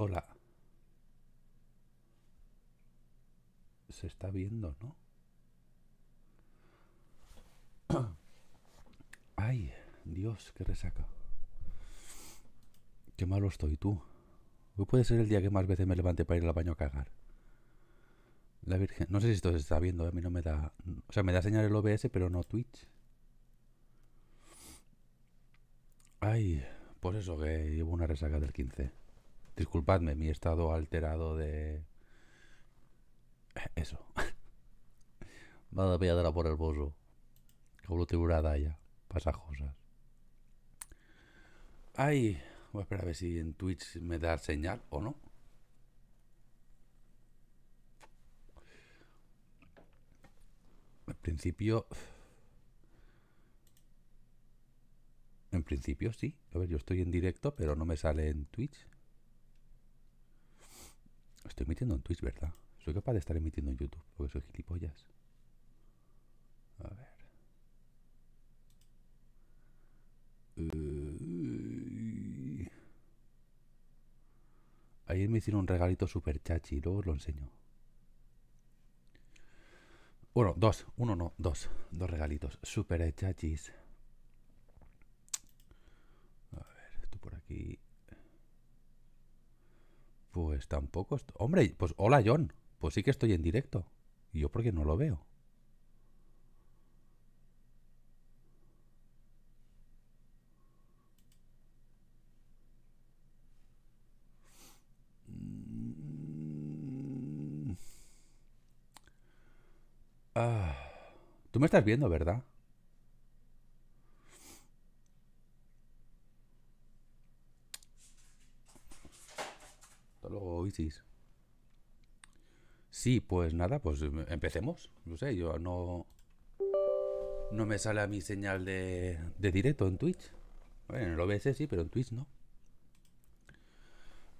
Hola. Se está viendo, ¿no? Ay, Dios, qué resaca. Qué malo estoy tú. Hoy puede ser el día que más veces me levante para ir al baño a cagar. La Virgen. No sé si esto se está viendo, ¿eh? a mí no me da. O sea, me da señal el OBS, pero no Twitch. Ay, pues eso, que llevo una resaca del 15. Disculpadme, mi estado alterado de. Eso. Va piedra por el bozo. Evolutivada ya. Pasa cosas. Ay, voy a esperar a ver si en Twitch me da señal o no. En principio... En principio sí. A ver, yo estoy en directo, pero no me sale en Twitch. Estoy emitiendo en Twitch, ¿verdad? Soy capaz de estar emitiendo en YouTube, porque soy gilipollas. A ver. Uh... Ayer me hicieron un regalito super chachi, luego os lo enseño. Bueno, dos, uno no, dos, dos regalitos super chachis. A ver, esto por aquí. Pues tampoco. Hombre, pues hola John. Pues sí que estoy en directo. ¿Y yo por qué no lo veo? Mm. Ah, tú me estás viendo, ¿verdad? Sí, pues nada, pues em, empecemos. No sé, yo no. No me sale a mi señal de, de directo en Twitch. Bueno, en el OBS sí, pero en Twitch no.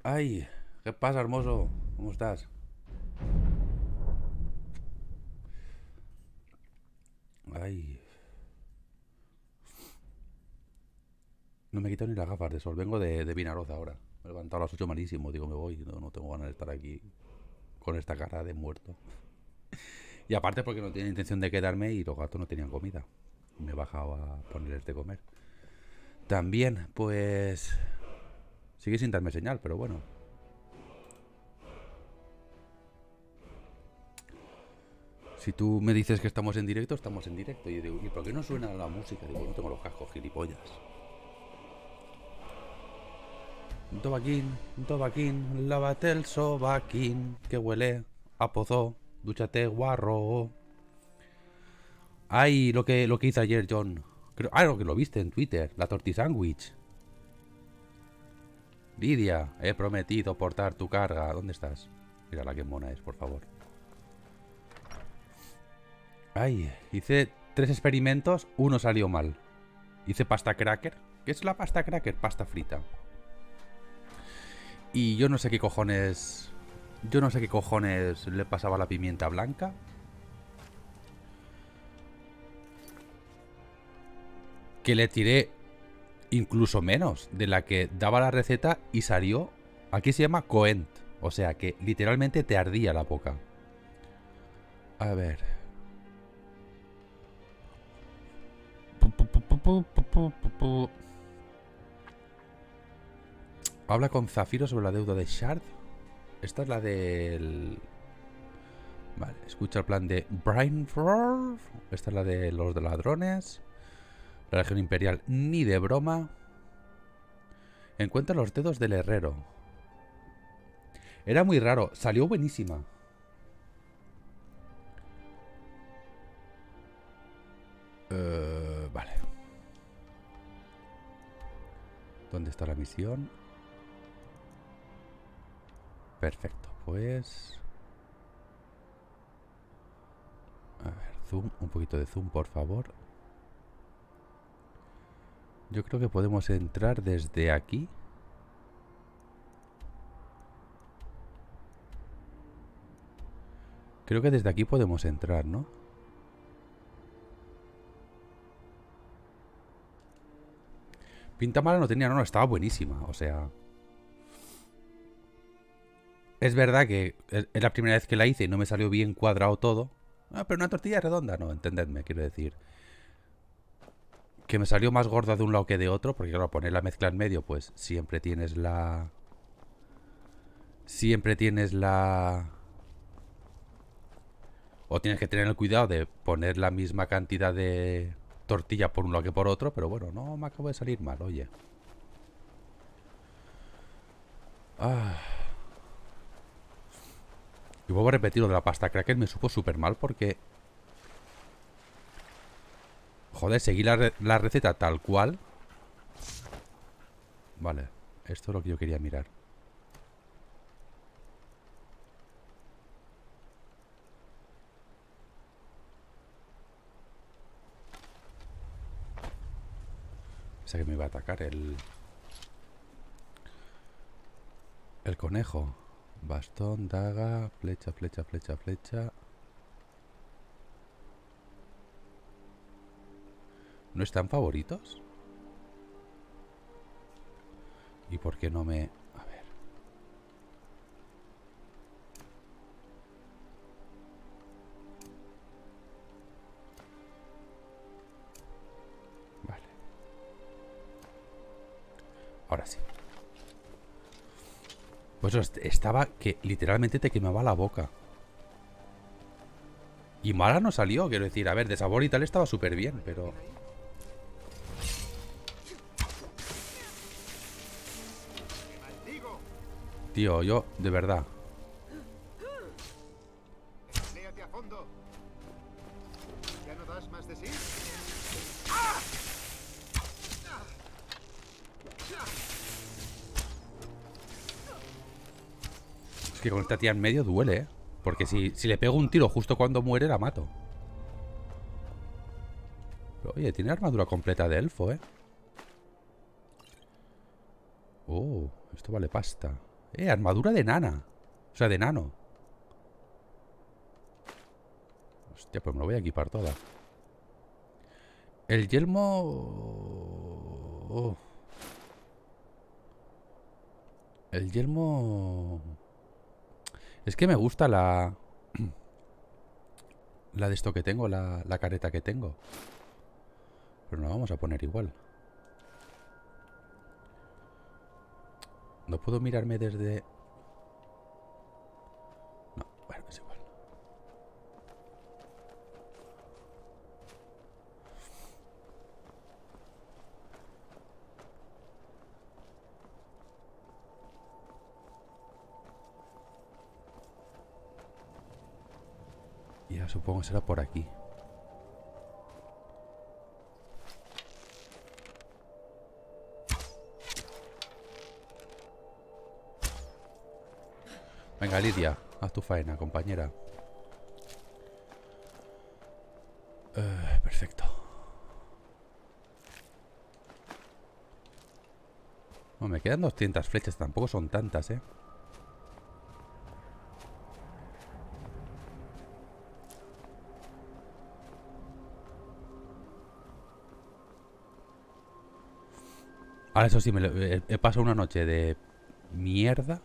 Ay, ¿qué pasa, hermoso? ¿Cómo estás? Ay. No me he quitado ni las gafas de sol. Vengo de, de Vinaroz ahora. Me he levantado a las 8 malísimo. Digo, me voy. No, no tengo ganas de estar aquí con esta cara de muerto. Y aparte porque no tenía intención de quedarme y los gatos no tenían comida. Me he bajado a ponerles de comer. También, pues... Sigue sin darme señal, pero bueno. Si tú me dices que estamos en directo, estamos en directo. Y yo digo, ¿y por qué no suena la música? Digo, no tengo los cascos, gilipollas. Un tobaquín, lávate el sobaquín, que huele a pozo, dúchate guarro. Ay, lo que, lo que hice ayer, John. Creo, ah, lo que lo viste en Twitter, la torti sandwich. Lidia, he prometido portar tu carga. ¿Dónde estás? Mira la que mona es, por favor. Ay, hice tres experimentos, uno salió mal. Hice pasta cracker. ¿Qué es la pasta cracker? Pasta frita. Y yo no sé qué cojones... Yo no sé qué cojones le pasaba la pimienta blanca. Que le tiré incluso menos de la que daba la receta y salió... Aquí se llama coent. O sea que literalmente te ardía la boca. A ver. Habla con Zafiro sobre la deuda de Shard. Esta es la del... Vale, escucha el plan de Brainford. Esta es la de los ladrones. La Legión Imperial ni de broma. Encuentra los dedos del herrero. Era muy raro. Salió buenísima. Uh, vale. ¿Dónde está la misión? Perfecto, pues... A ver, zoom, un poquito de zoom, por favor. Yo creo que podemos entrar desde aquí. Creo que desde aquí podemos entrar, ¿no? Pinta mala no tenía, no, estaba buenísima, o sea... Es verdad que es la primera vez que la hice y no me salió bien cuadrado todo. Ah, pero una tortilla redonda, no, entendedme, quiero decir. Que me salió más gorda de un lado que de otro, porque claro, poner la mezcla en medio, pues siempre tienes la... Siempre tienes la... O tienes que tener el cuidado de poner la misma cantidad de tortilla por un lado que por otro, pero bueno, no me acabo de salir mal, oye. Ah. Y vuelvo a repetir lo de la pasta cracker, me supo súper mal porque... Joder, seguí la, la receta tal cual. Vale, esto es lo que yo quería mirar. Pensé que me iba a atacar el... El conejo. Bastón, daga, flecha, flecha, flecha, flecha. ¿No están favoritos? ¿Y por qué no me...? A ver. Vale. Ahora sí. Pues est- estaba que literalmente te quemaba la boca. Y mala no salió, quiero decir. A ver, de sabor y tal estaba súper bien, pero... Tío, yo, de verdad. Que con esta tía en medio duele, ¿eh? Porque si, si le pego un tiro justo cuando muere, la mato. Pero, oye, tiene armadura completa de elfo, ¿eh? Oh, esto vale pasta. Eh, armadura de nana. O sea, de nano. Hostia, pues me lo voy a equipar toda. El yelmo... oh. El yelmo... Es que me gusta la... La de esto que tengo, la, la careta que tengo. Pero no vamos a poner igual. No puedo mirarme desde... Supongo que será por aquí. Venga, Lidia, haz tu faena, compañera. Eh, perfecto. No, me quedan 200 flechas, tampoco son tantas, ¿eh? Ahora eso sí, me lo- he, he pasado una noche de mierda.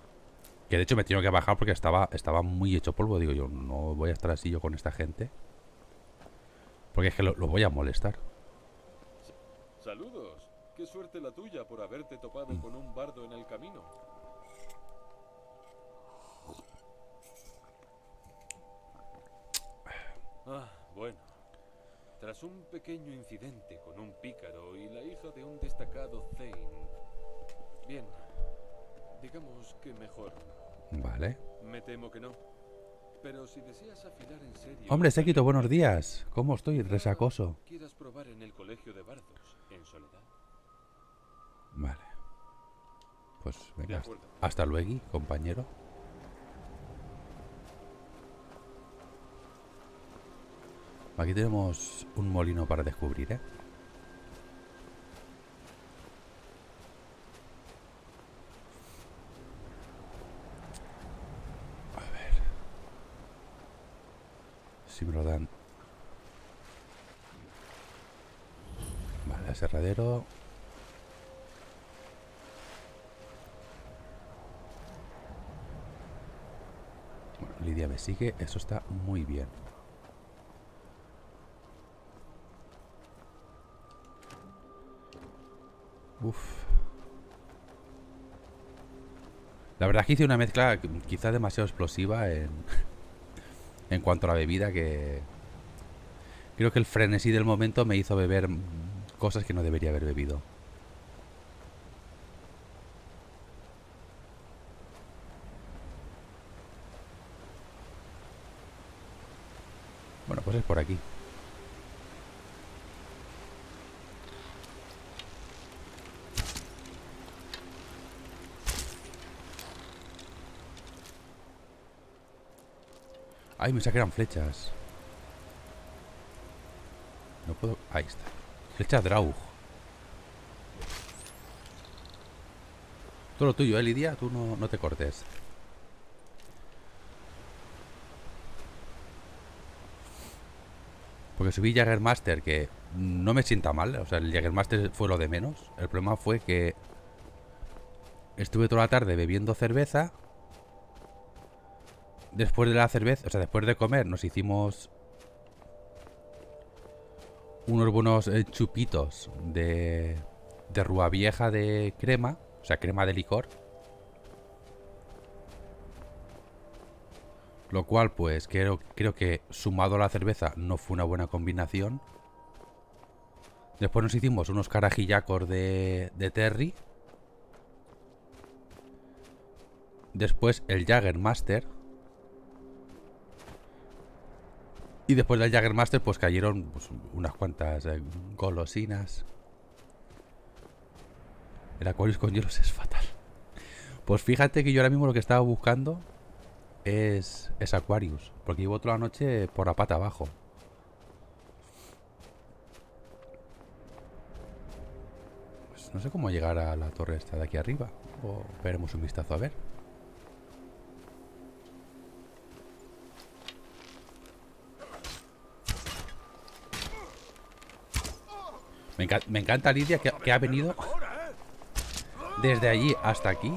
Que de hecho me he tenido que bajar porque estaba, estaba muy hecho polvo. Digo yo, no voy a estar así yo con esta gente. Porque es que lo, voy a molestar. Saludos. Qué suerte la tuya por haberte topado con un bardo en el camino. Ah. Tras un pequeño incidente con un pícaro y la hija de un destacado Thane. Bien. Digamos que mejor. Vale. Me temo que no. Pero si deseas afilar en serio... Hombre, Séquito, buenos días. ¿Cómo estoy? Resacoso. Quieras probar en el colegio de bardos, en soledad. Vale. Pues venga. Hasta luego, compañero. Aquí tenemos un molino para descubrir, ¿eh? A ver. Si me lo dan. Vale, aserradero. Lidia me sigue. Eso está muy bien. La verdad es que hice una mezcla quizá demasiado explosiva en, en cuanto a la bebida que... Creo que el frenesí del momento me hizo beber cosas que no debería haber bebido. Bueno, pues es por aquí. Ay, me sacaron flechas. No puedo... Ahí está. Flecha Draug. Todo lo tuyo, ¿eh, Lidia? Tú no, no te cortes. Porque subí Jaggermaster, que no me sienta mal. O sea, el Jaggermaster fue lo de menos. El problema fue que estuve toda la tarde bebiendo cerveza. Después de la cerveza, o sea, después de comer, nos hicimos unos buenos eh, chupitos de, de rúa vieja de crema. O sea, crema de licor. Lo cual, pues, creo, creo que sumado a la cerveza no fue una buena combinación. Después nos hicimos unos carajillacos de, de Terry. Después el Jaggermaster. Y después del Jaggermaster, pues cayeron pues, unas cuantas eh, golosinas. El Aquarius con hielos es fatal. Pues fíjate que yo ahora mismo lo que estaba buscando es, es Aquarius. Porque llevo toda la noche por la pata abajo. Pues no sé cómo llegar a la torre esta de aquí arriba. O veremos un vistazo a ver. Me, enca me encanta Lidia que, que ha venido desde allí hasta aquí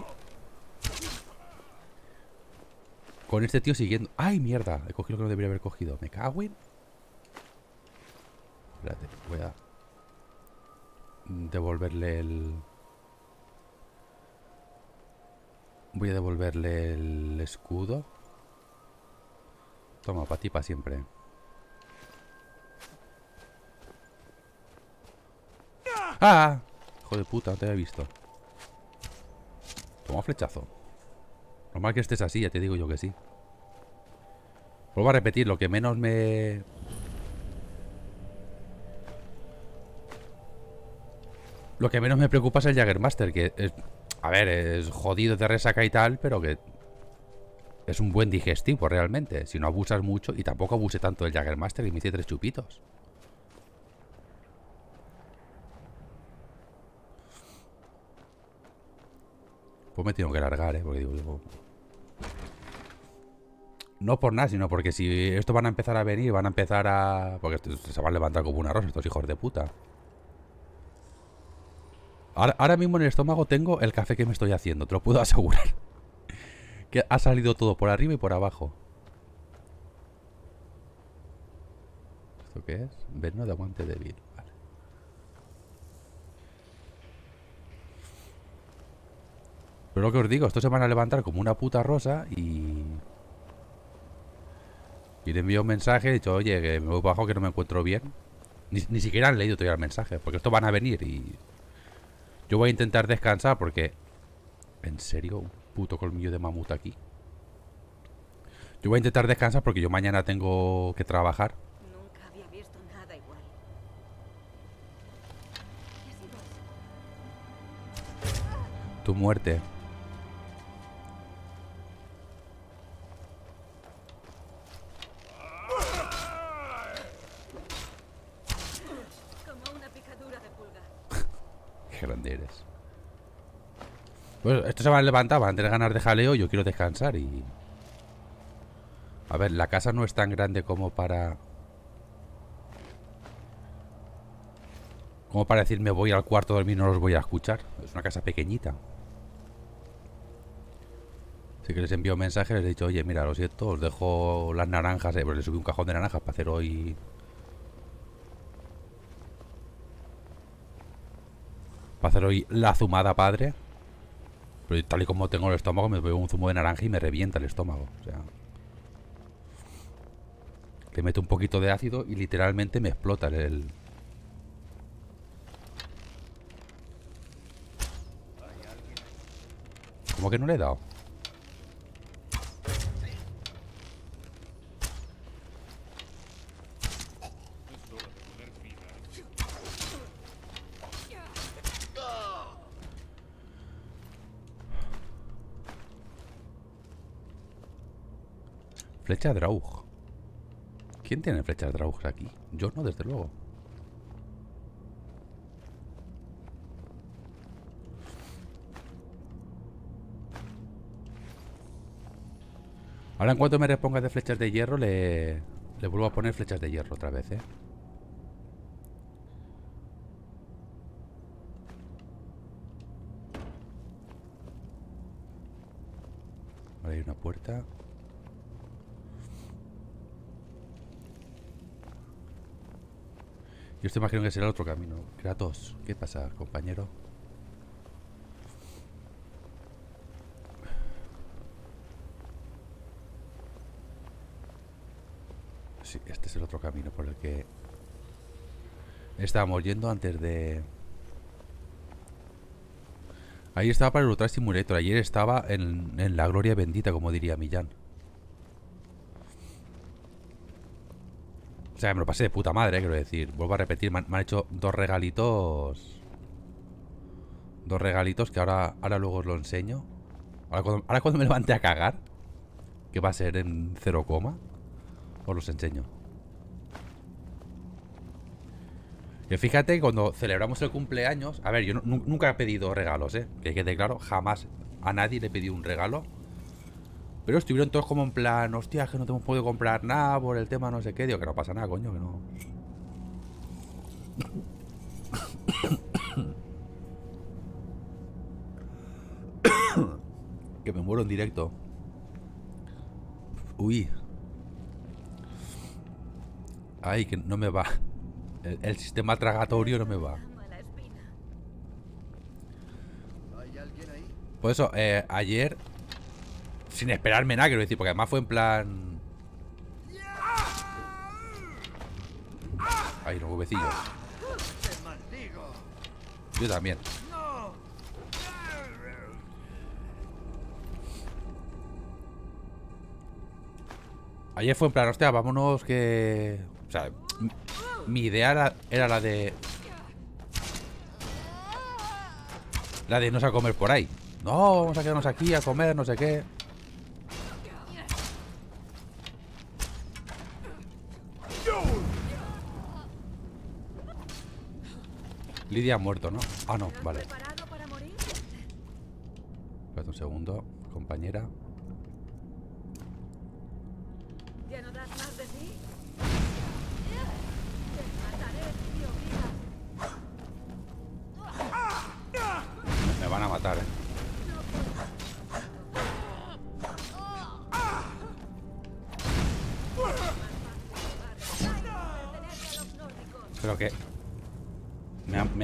Con este tío siguiendo. ¡Ay, mierda! He cogido lo que no debería haber cogido. Me cago en... Espérate, voy a... Devolverle el... Voy a devolverle el escudo. Toma, para ti, para siempre. ¡Ah! Hijo de puta, no te había visto. Toma flechazo. Normal que estés así, ya te digo yo que sí. Vuelvo a repetir, lo que menos me... Lo que menos me preocupa es el Jaggermaster, que es... A ver, es jodido de resaca y tal, pero que... Es un buen digestivo realmente. Si no abusas mucho, y tampoco abuse tanto del Jaggermaster, y me hice tres chupitos. Pues me tengo que largar, ¿eh? Porque digo, digo no por nada, sino porque si estos van a empezar a venir, van a empezar a... Porque se van a levantar como una rosa estos hijos de puta. Ahora, mismo en el estómago tengo el café que me estoy haciendo, te lo puedo asegurar. que ha salido todo por arriba y por abajo. ¿Esto qué es? Veneno de aguante débil. Vale. Pero lo que os digo, estos se van a levantar como una puta rosa y... Y le envío un mensaje, he dicho, oye, que me voy bajo, que no me encuentro bien. Ni, siquiera han leído todavía el mensaje, porque estos van a venir y... Yo voy a intentar descansar porque... ¿En serio? Un puto colmillo de mamut aquí. Yo voy a intentar descansar porque yo mañana tengo que trabajar. Nunca había visto nada igual. Tu muerte. Grande eres. Bueno, estos se van a levantar, van a tener ganas de jaleo. Yo quiero descansar y... A ver, la casa no es tan grande como para... Como para decir me voy al cuarto a dormir no los voy a escuchar. Es una casa pequeñita. Así que les envío un mensaje, les he dicho, oye, mira, lo siento, os dejo las naranjas, eh, pues les subí un cajón de naranjas para hacer hoy... Para hacer hoy la zumada padre. Pero tal y como tengo el estómago, me bebo un zumo de naranja y me revienta el estómago. O sea... Le meto un poquito de ácido y literalmente me explota el... ¿Cómo que no le he dado? Flecha Draug. ¿Quién tiene flechas Draug aquí? Yo no, desde luego. Ahora en cuanto me reponga de flechas de hierro le, le vuelvo a poner flechas de hierro otra vez, ¿eh? Hay una puerta. Yo estoy imaginando que será otro camino. Kratos, ¿qué pasa, compañero? Sí, este es el otro camino por el que estábamos yendo antes de... Ahí estaba para el Ultra Simulator. Ayer estaba en, en la gloria bendita, como diría Millán. O sea, me lo pasé de puta madre, quiero decir. Vuelvo a repetir, me han, hecho dos regalitos. Dos regalitos que ahora, ahora luego os lo enseño. Ahora cuando, ahora cuando me levante a cagar, que va a ser en cero coma, os los enseño. Y fíjate que cuando celebramos el cumpleaños... A ver, yo nu- nu- nunca he pedido regalos, ¿eh? Que quede claro, jamás a nadie le he pedido un regalo. Pero estuvieron todos como en plan, hostia, que no te hemos podido comprar nada por el tema no sé qué. Digo, que no pasa nada, coño, que no. que me muero en directo. Uy. Ay, que no me va. El, sistema tragatorio no me va. Por eso, eh, ayer, sin esperarme nada, quiero decir, porque además fue en plan. Ay, los huevecillos. Yo también. Ayer fue en plan, hostia, vámonos que. O sea, mi idea era, era la de. La de irnos a comer por ahí. No, vamos a quedarnos aquí a comer, no sé qué. Lidia ha muerto, ¿no? Ah, no, ¿Estás vale. Espérate un segundo, compañera.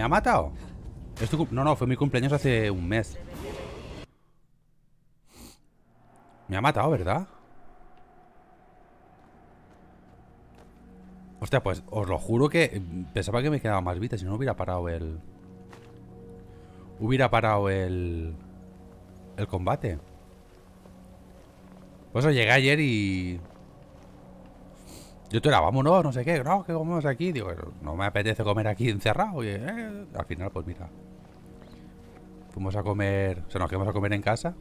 ¿Me ha, matado? ¿Es tu cum- no, no, fue mi cumpleaños hace un mes. Me ha matado, ¿verdad? Hostia, pues os lo juro que mm, pensaba que me quedaba más vida, si no hubiera parado el... Hubiera parado el... El combate. Pues eso, llegué ayer y... Yo te era, vámonos, no sé qué, no, que comemos aquí. Digo, no me apetece comer aquí encerrado. Y, eh, al final, pues mira. Fuimos a comer, o sea, nos quedamos a comer en casa.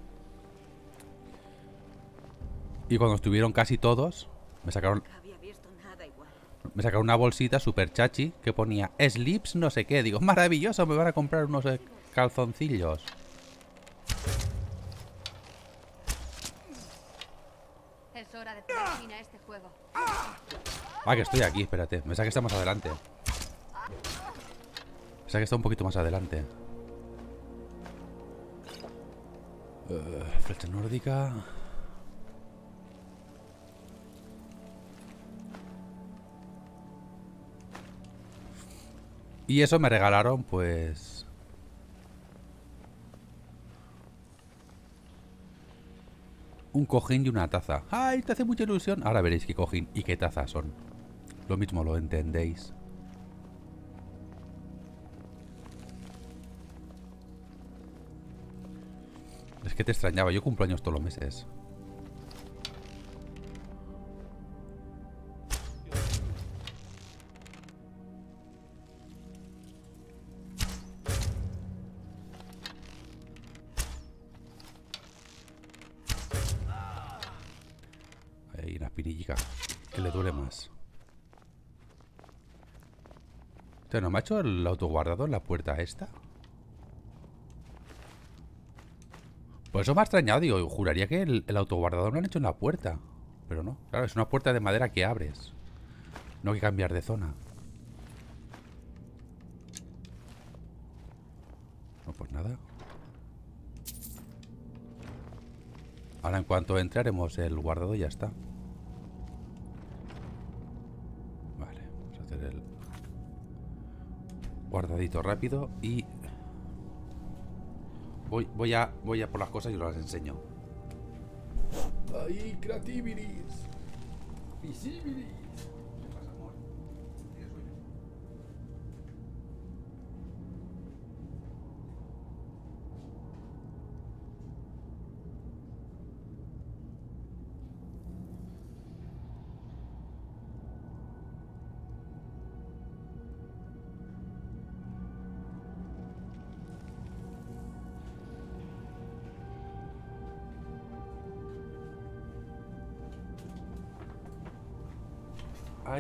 Y cuando estuvieron casi todos, me sacaron, me sacaron una bolsita super chachi que ponía Slips no sé qué. Digo, maravilloso, me van a comprar unos calzoncillos. Es hora de poner fin a este juego. Ah, que estoy aquí, espérate. Me sa que está más adelante. Me sa que está un poquito más adelante. Eh, flecha nórdica. Y eso me regalaron, pues... Un cojín y una taza. ¡Ay, te hace mucha ilusión! Ahora veréis qué cojín y qué taza son. Lo mismo lo entendéis. Es que te extrañaba, yo cumplo años todos los meses. ¿No me ha hecho el autoguardado en la puerta esta? Por eso me ha extrañado, digo, juraría que el, el autoguardador lo han hecho en la puerta. Pero no, claro, es una puerta de madera que abres. No hay que cambiar de zona. No, pues nada. Ahora en cuanto entre haremos el guardado ya está. Guardadito rápido y voy, voy a voy a por las cosas y os las enseño. Ahí, creativities. Visibilis.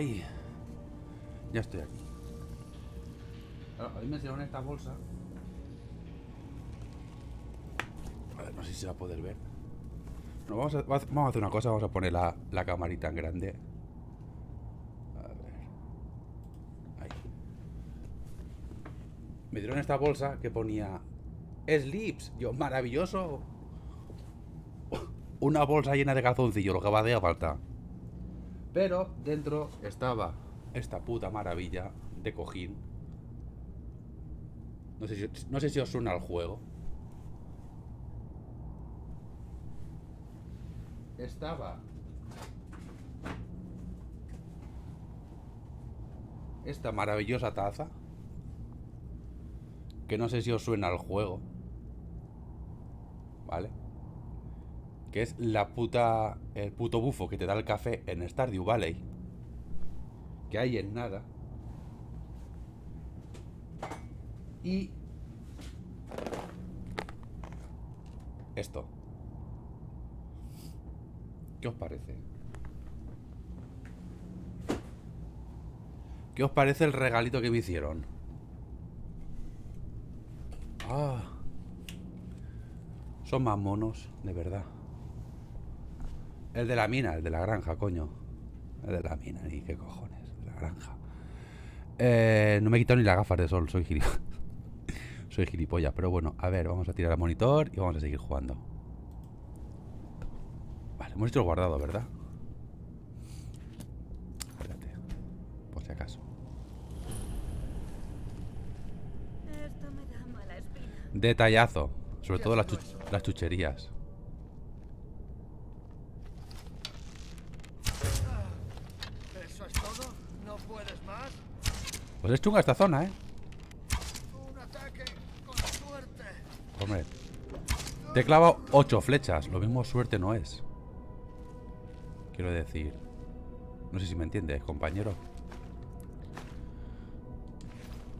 Ay, ya estoy aquí. Claro, a mí me enseñaron esta bolsa. A ver, no sé si se va a poder ver. No, vamos, a, vamos a hacer una cosa, vamos a poner la, la camarita en grande. A ver. Ahí. Me dieron esta bolsa que ponía Slips. Yo, maravilloso. Una bolsa llena de calzoncillo, lo que va a hacer falta. Pero dentro estaba esta puta maravilla de cojín. No sé si, os suena el juego. Estaba esta maravillosa taza. Que no sé si os suena el juego. ¿Vale? Que es la puta. El puto bufo que te da el café en Stardew Valley. Que hay en nada. Y. Esto. ¿Qué os parece? ¿Qué os parece el regalito que me hicieron? Ah. Son más monos, de verdad. El de la mina, el de la granja, coño. El de la mina, y qué cojones, de la granja. Eh, no me he quitado ni las gafas de sol, soy gilipollas. soy gilipollas, pero bueno, a ver, vamos a tirar el monitor y vamos a seguir jugando. Vale, hemos hecho el guardado, ¿verdad? Espérate, por si acaso. Esto me da mala espina. Detallazo, sobre todo las chucherías. ¿Eso es todo? ¿No puedes más? Pues es chunga esta zona, ¿eh? Un ataque con suerte. Hombre. Te he clavado ocho flechas. Lo mismo suerte no es. Quiero decir. No sé si me entiendes, compañero.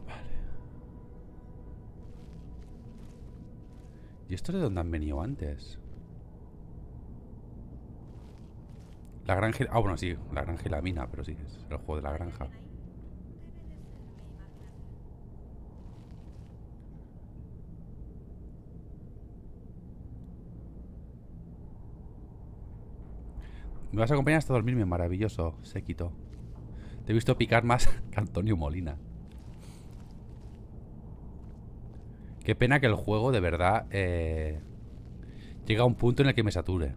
Vale. ¿Y esto de dónde han venido antes? La granja... Ah, bueno, sí. La granja y la mina, pero sí. Es el juego de la granja. Me vas a acompañar hasta dormirme, maravilloso, se. Te he visto picar más que Antonio Molina. Qué pena que el juego, de verdad, eh, Llega un punto en el que me sature.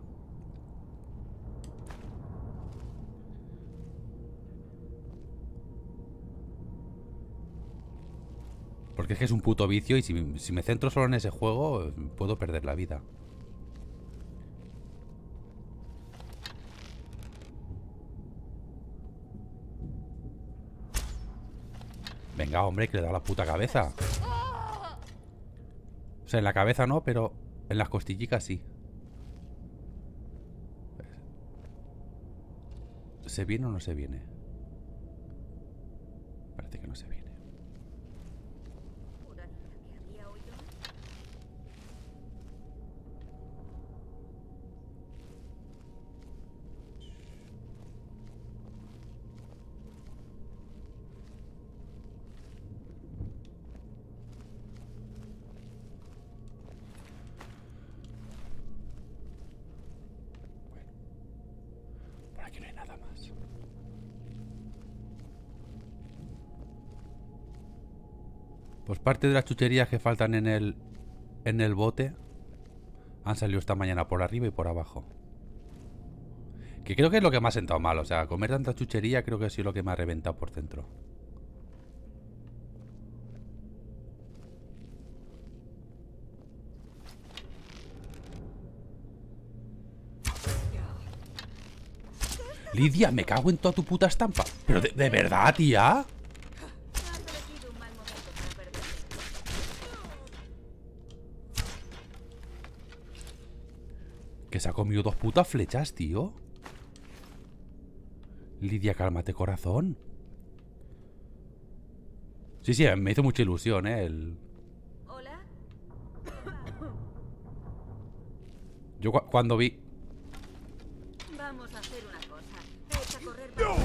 Porque es que es un puto vicio y si, me centro solo en ese juego, puedo perder la vida. Venga, hombre, que le da la puta cabeza. O sea, en la cabeza no, pero en las costillicas sí. ¿Se viene o no se viene? Pues parte de las chucherías que faltan en el en el bote han salido esta mañana por arriba y por abajo. Que creo que es lo que me ha sentado mal. O sea, comer tanta chuchería creo que ha sido lo que me ha reventado por dentro. Lidia, me cago en toda tu puta estampa. Pero de verdad, tía. Has elegido un mal momento para perderme. Que se ha comido dos putas flechas, tío. Lidia, cálmate, corazón. Sí, sí, me hizo mucha ilusión, ¿eh? El... ¿Hola? Yo cu- cuando vi... Vamos a hacer una cosa. Echa a correr para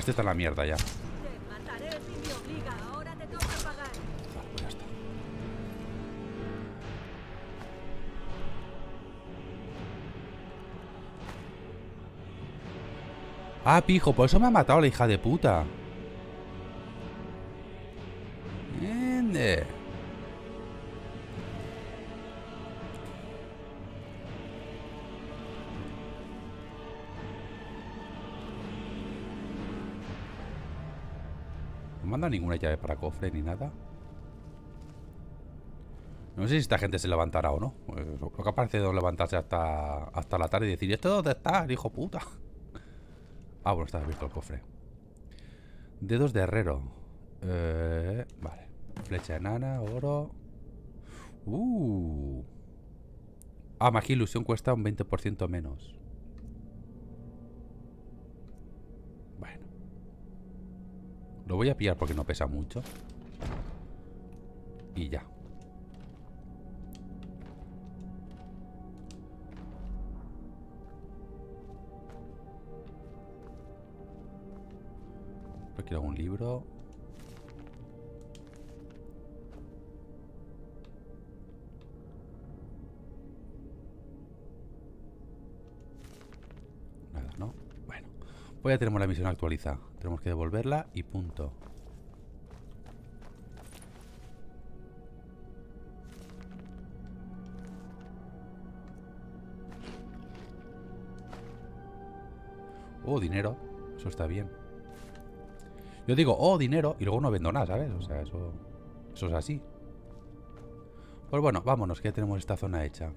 Este, está en la mierda ya. Ah, pijo, por eso me ha matado la hija de puta. Ninguna llave para cofre ni nada. No sé si esta gente se levantará o no. Pues Lo que parece de levantarse hasta, hasta la tarde y decir, ¿esto dónde está, hijo puta? Ah, bueno, está abierto el cofre. Dedos de herrero. Eh, vale. Flecha enana, oro. Uh. Ah, magia ilusión cuesta un 20% menos. Lo voy a pillar porque no pesa mucho. Y ya. Quiero algún libro. Nada, ¿no? Bueno. Pues ya tenemos la misión actualizada. Tenemos que devolverla y punto. Oh, dinero. Eso está bien. Yo digo, oh, dinero, y luego no vendo nada, ¿sabes? O sea, eso, eso es así. Pues bueno, vámonos, que ya tenemos esta zona hecha.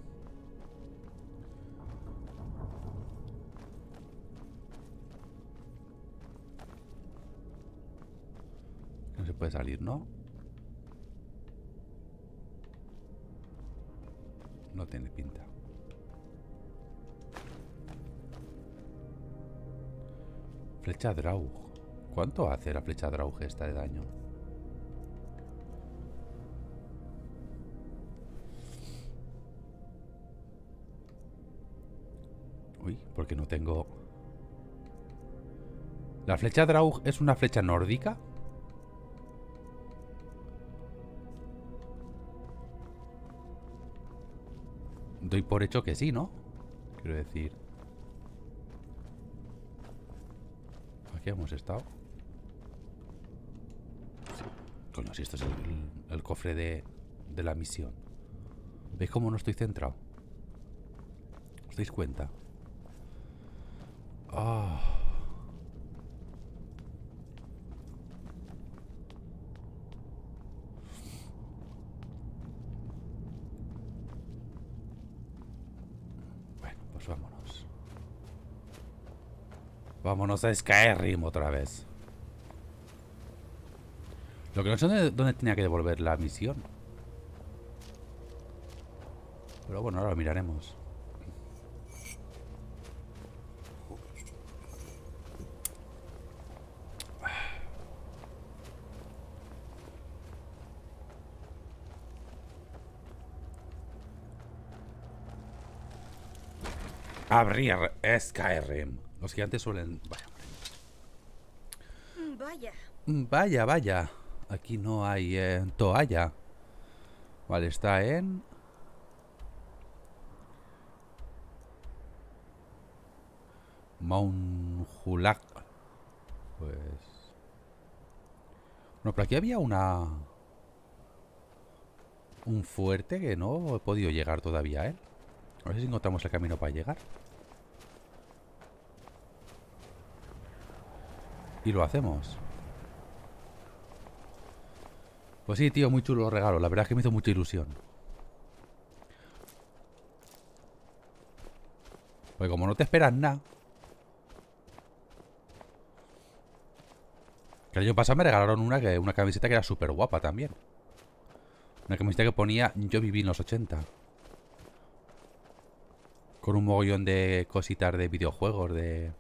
Puede salir, ¿no? No tiene pinta. Flecha Draug. ¿Cuánto hace la flecha Draug esta de daño? Uy, porque no tengo... ¿La flecha Draug es una flecha nórdica? Doy por hecho que sí, ¿no? Quiero decir. Aquí hemos estado. Coño, si esto es el, cofre de, de la misión. ¿Veis cómo no estoy centrado? ¿Os dais cuenta? Ah pues vámonos. Vámonos a Skyrim otra vez. Lo que no sé dónde, tenía que devolver la misión. Pero bueno, ahora lo miraremos. Abrir Skyrim. Los gigantes suelen... Vaya, Mm, Vaya. vaya, vaya. Aquí no hay eh, toalla. Vale, está en... Mount Hulak. Pues... Bueno, pero aquí había una... Un fuerte que no he podido llegar todavía él. A ver si encontramos el camino para llegar. Y lo hacemos. Pues sí, tío, muy chulo los regalos. La verdad es que me hizo mucha ilusión. Porque como no te esperas nada. Que el año pasado me regalaron una, que, una camiseta que era súper guapa también. Una camiseta que ponía Yo viví en los 80. Con un mogollón de cositas de videojuegos, de...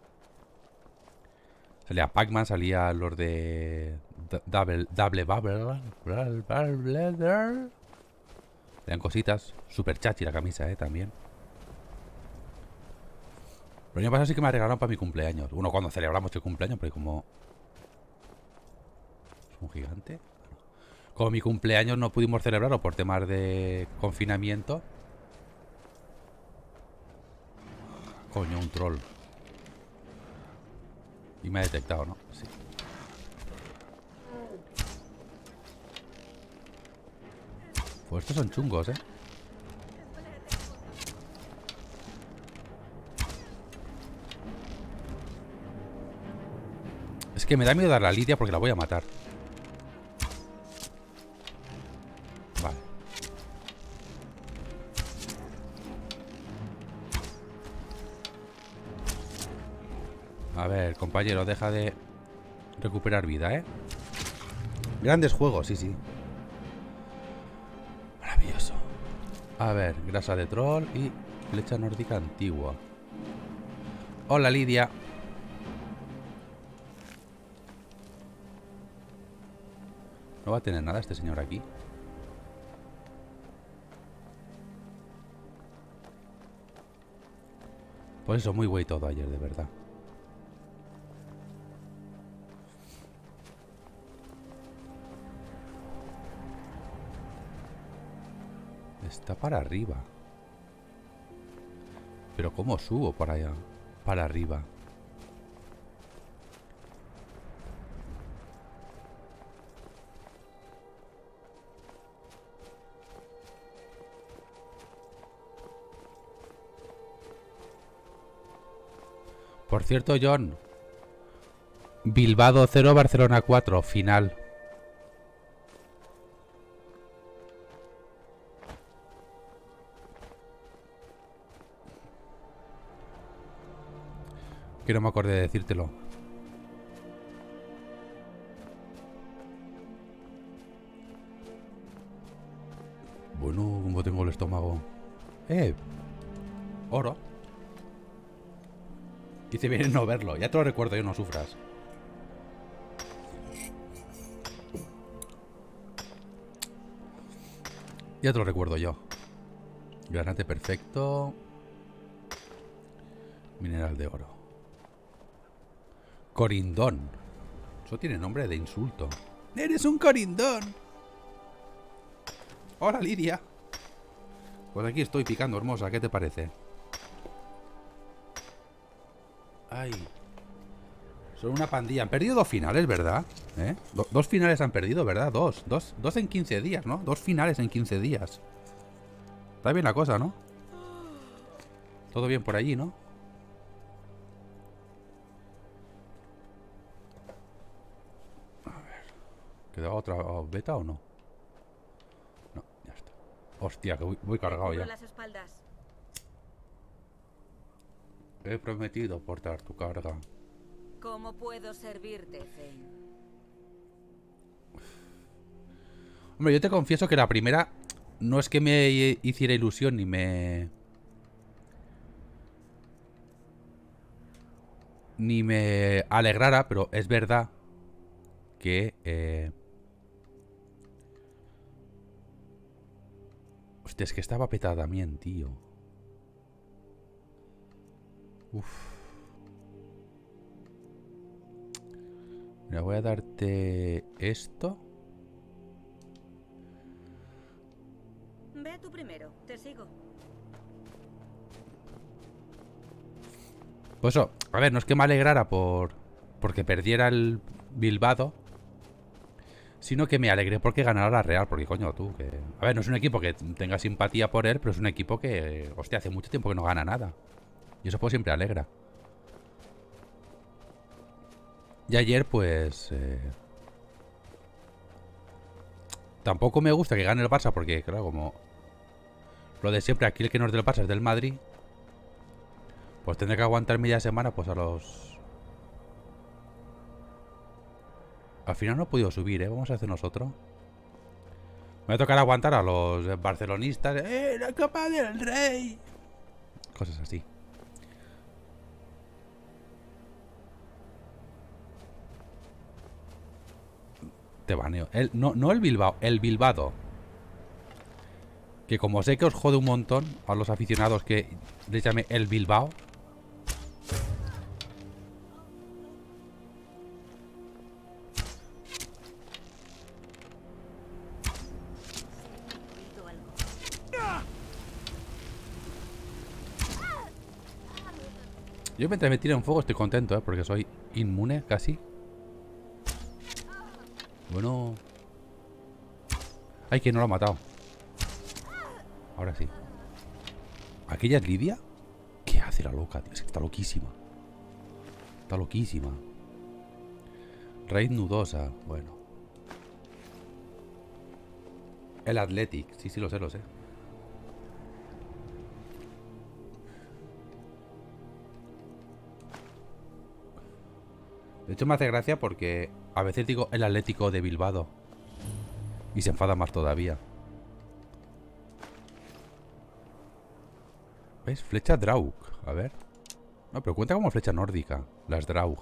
Salía Pac-Man, salía los de... Double... Double Bubble... Eran cositas. Super chachi la camisa, eh, también. Pero el año pasado sí que me regalaron para mi cumpleaños. Uno cuando celebramos el cumpleaños, porque como... ¿Es un gigante? Como mi cumpleaños no pudimos celebrarlo por temas de confinamiento. Coño, un troll. Y me ha detectado, ¿no? Sí. Pues estos son chungos, ¿eh? Es que me da miedo dar la lidia porque la voy a matar. Compañero, deja de recuperar vida, ¿eh? Grandes juegos, sí, sí. Maravilloso. A ver, grasa de troll y flecha nórdica antigua. Hola, Lidia. No va a tener nada este señor aquí. Pues eso, muy güey todo ayer, de verdad. Está para arriba. Pero ¿cómo subo para allá? Para arriba. Por cierto, John. Bilbao 0, Barcelona 4, final. No me acordé de decírtelo. Bueno, como tengo el estómago. Eh. Oro. Hice bien en no verlo. Ya te lo recuerdo yo, no sufras. Ya te lo recuerdo yo. Granate perfecto. Mineral de oro. Corindón. Eso tiene nombre de insulto. ¡Eres un corindón! Hola, Lidia. Pues aquí estoy picando, hermosa. ¿Qué te parece? Ay. Son una pandilla. Han perdido dos finales, ¿verdad? ¿Eh? Do- dos finales han perdido, ¿verdad? Dos. dos. Dos en 15 días, ¿no? Dos finales en 15 días. Está bien la cosa, ¿no? Todo bien por allí, ¿no? ¿Queda otra beta o no? No, ya está. Hostia, que voy, voy cargado ya. las espaldas. He prometido portar tu carga. ¿Cómo puedo servirte, Zane? Hombre, yo te confieso que la primera no es que me hiciera ilusión ni me... Ni me alegrara, pero es verdad que... Eh... Hostia, es que estaba petada también, tío. Uf. Mira, voy a darte esto. Ve tú primero, te sigo. Pues eso, a ver, no es que me alegrara por porque perdiera el Bilbao, sino que me alegré porque ganara la Real, porque coño, tú, que... A ver, no es un equipo que tenga simpatía por él, pero es un equipo que, hostia, hace mucho tiempo que no gana nada. Y eso pues siempre alegra. Y ayer, pues... eh, Tampoco me gusta que gane el Barça, porque, claro, como... Lo de siempre, aquí el que no es del Barça es del Madrid. Pues tendré que aguantar media semana, pues a los... Al final no he podido subir, ¿eh? Vamos a hacer nosotros. Me va a tocar aguantar a los barcelonistas. ¡Eh, la Copa del Rey! Cosas así. Te baneo. El, no, no el Bilbao, el Bilbado. Que como sé que os jode un montón a los aficionados que les llame el Bilbao. Yo mientras me tiren fuego estoy contento, ¿eh? Porque soy inmune casi. Bueno. Ay, que no lo ha matado. Ahora sí. ¿Aquella es Lidia? ¿Qué hace la loca, tío? Es que está loquísima. Está loquísima. Raíz nudosa. Bueno. El Athletic. Sí, sí, lo sé, lo sé. De hecho me hace gracia porque a veces digo el Atlético de Bilbao. Y se enfada más todavía. ¿Ves? Flecha Draug. A ver. No, pero cuenta como flecha nórdica. Las Draug.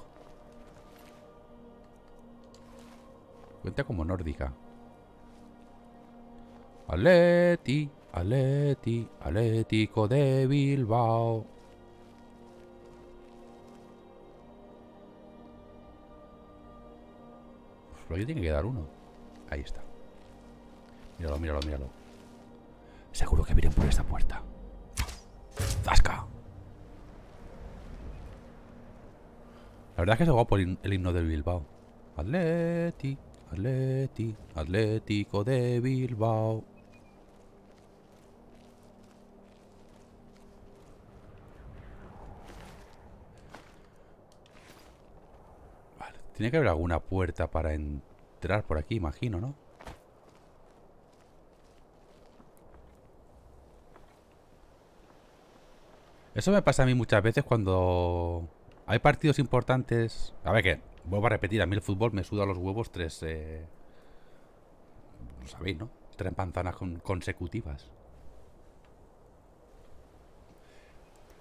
Cuenta como nórdica. Atleti, Atleti, Atlético de Bilbao. Solo que tiene que dar uno. Ahí está. Míralo, míralo, míralo. Seguro que vienen por esta puerta. ¡Zasca! La verdad es que es guapo el, el himno del Bilbao. Atleti, Atleti, Atlético de Bilbao. Vale, tiene que haber alguna puerta para entrar por aquí, imagino, ¿no? Eso me pasa a mí muchas veces cuando hay partidos importantes. A ver que, vuelvo a repetir, a mí el fútbol me suda los huevos tres. Eh... Lo sabéis, ¿no? Tres manzanas con- consecutivas.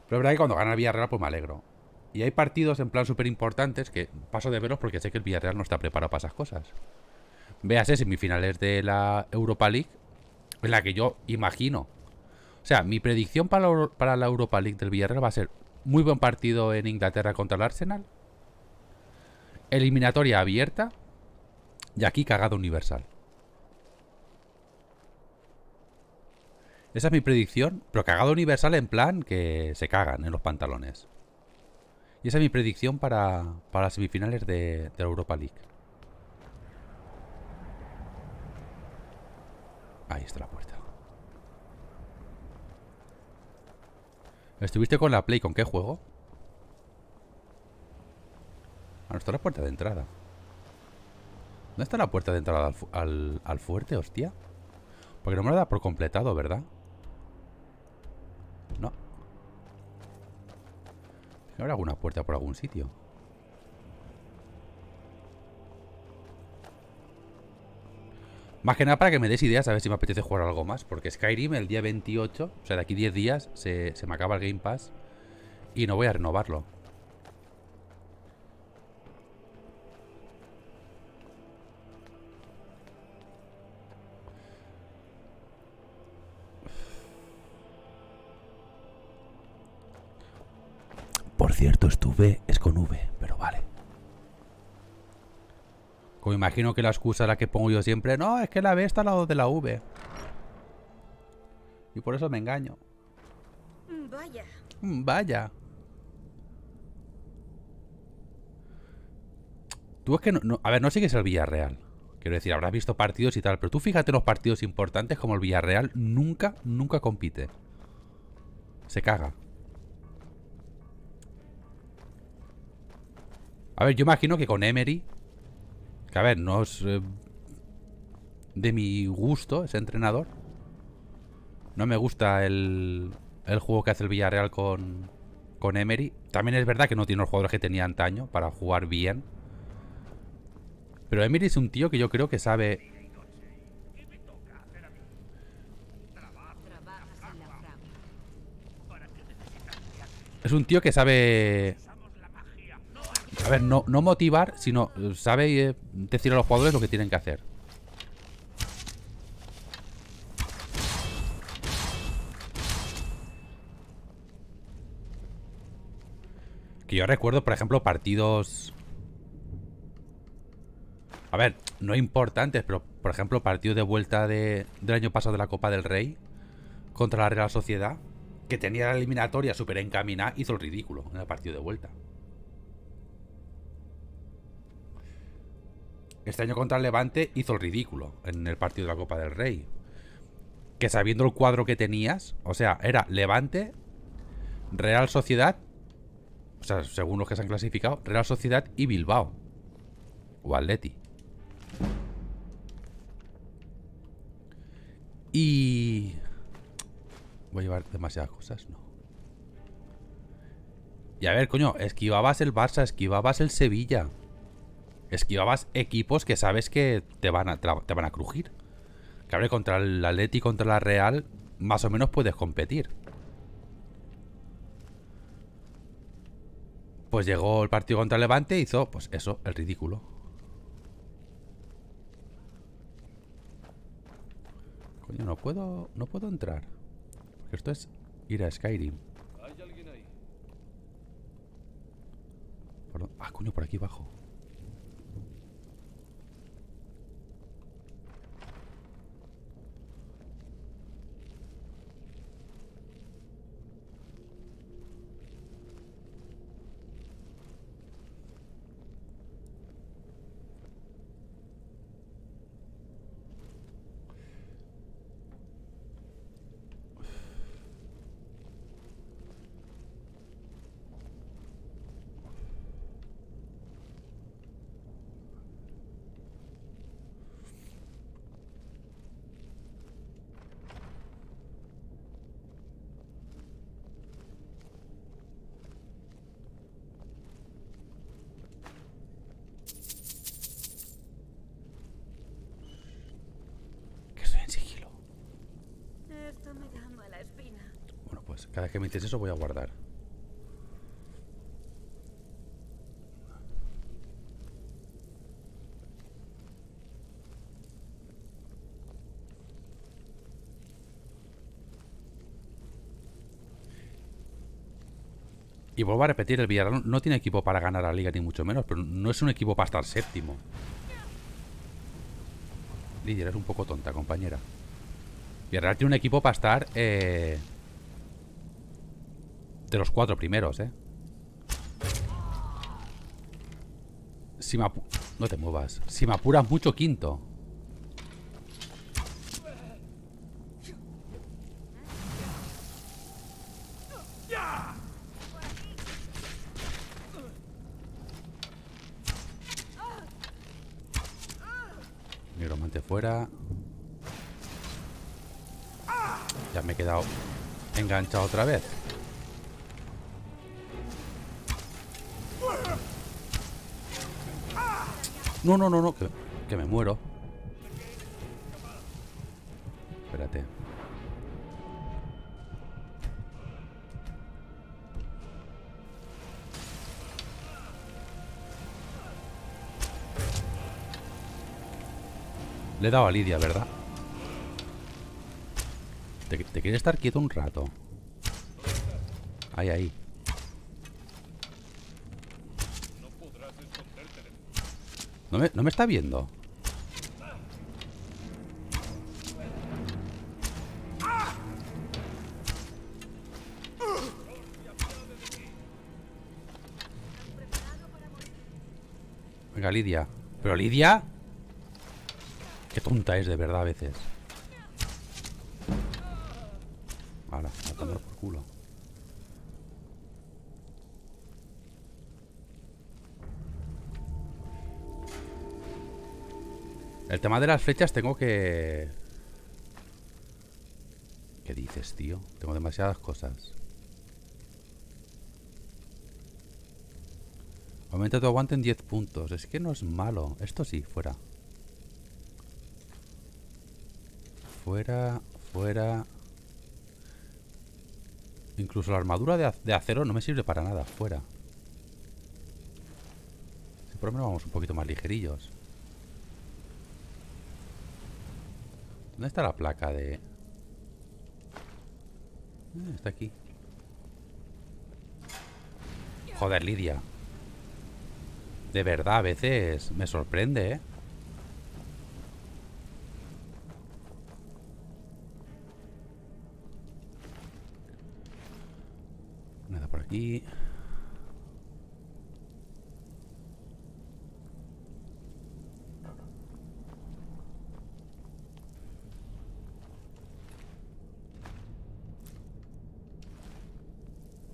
Pero es verdad que cuando gana el Villarreal, pues me alegro. Y hay partidos en plan súper importantes que paso de verlos porque sé que el Villarreal no está preparado para esas cosas. Véase semifinales de la Europa League, en la que yo imagino. O sea, mi predicción para la, para la Europa League del Villarreal va a ser muy buen partido en Inglaterra contra el Arsenal. Eliminatoria abierta. Y aquí cagado universal. Esa es mi predicción, pero cagado universal en plan que se cagan en los pantalones. Y esa es mi predicción para, para las semifinales de, de la Europa League. Ahí está la puerta. ¿Estuviste con la Play? ¿Con qué juego? Ah, no está la puerta de entrada. ¿Dónde está la puerta de entrada al, al fuerte, hostia? Porque no me lo da por completado, ¿verdad? No. Haber alguna puerta por algún sitio. Más que nada para que me des ideas a ver si me apetece jugar algo más. Porque Skyrim el día 28, o sea, de aquí 10 días, se, se me acaba el Game Pass. Y no voy a renovarlo. Cierto, estuve, es con V, pero vale. Como imagino que la excusa la que pongo yo siempre, no, es que la B está al lado de la V. Y por eso me engaño. Mm, Vaya. Mm, Vaya. Tú es que no, no- A ver, no sigues el Villarreal. Quiero decir, habrás visto partidos y tal, pero tú fíjate en los partidos importantes como el Villarreal nunca, nunca compite. Se caga. A ver, yo imagino que con Emery, que a ver, no es eh, de mi gusto ese entrenador. No me gusta el, el juego que hace el Villarreal con, con Emery. También es verdad que no tiene los jugadores que tenía antaño para jugar bien. Pero Emery es un tío que yo creo que sabe. Es un tío que sabe. A ver, no, no motivar, sino sabe eh, decir a los jugadores lo que tienen que hacer. Que yo recuerdo, por ejemplo, partidos. A ver, no importantes, pero por ejemplo, partidos de vuelta de, del año pasado de la Copa del Rey contra la Real Sociedad, que tenía la eliminatoria súper encaminada, hizo el ridículo en el partido de vuelta. Este año contra el Levante hizo el ridículo en el partido de la Copa del Rey. Que sabiendo el cuadro que tenías, o sea, era Levante, Real Sociedad, o sea, según los que se han clasificado, Real Sociedad y Bilbao. O Atleti. Y... Voy a llevar demasiadas cosas, no. Y a ver, coño, esquivabas el Barça, esquivabas el Sevilla. Esquivabas equipos que sabes que te van a, te van a crujir. Que a contra el Atleti y contra la Real, más o menos puedes competir. Pues llegó el partido contra el Levante e hizo, pues eso, el ridículo. Coño, no puedo, no puedo entrar. Porque esto es ir a Skyrim. ¿Hay alguien ahí? ¿Por dónde? Ah, coño, por aquí abajo. Que estoy en sigilo. Esto me da mala espina. Bueno, pues cada vez que me dices eso voy a guardar. Y vuelvo a repetir, el Villarreal no tiene equipo para ganar la liga, ni mucho menos, pero no es un equipo para estar séptimo. Lidia, eres un poco tonta, compañera. Villarreal tiene un equipo para estar eh, de los cuatro primeros, ¿eh? Si me No te muevas. Si me apuras mucho, quinto. Nigromante fuera. Ya me he quedado enganchado otra vez. No, no, no, no, que, que me muero. Espérate. Le he dado a Lidia, ¿verdad? Te, te quieres estar quieto un rato. Ahí, ahí. ¿No me, no me está viendo? Venga, Lidia. ¿Pero Lidia? Qué tonta es de verdad a veces. Ahora, matándolo por culo. El tema de las flechas tengo que... ¿Qué dices, tío? Tengo demasiadas cosas. Aumenta tu aguante en 10 puntos. Es que no es malo. Esto sí, fuera. Fuera, fuera. Incluso la armadura de, ac- de acero no me sirve para nada. Fuera. Por lo menos vamos un poquito más ligerillos. ¿Dónde está la placa de...? Eh, está aquí. Joder, Lidia. De verdad, a veces me sorprende, ¿eh? Nada por aquí.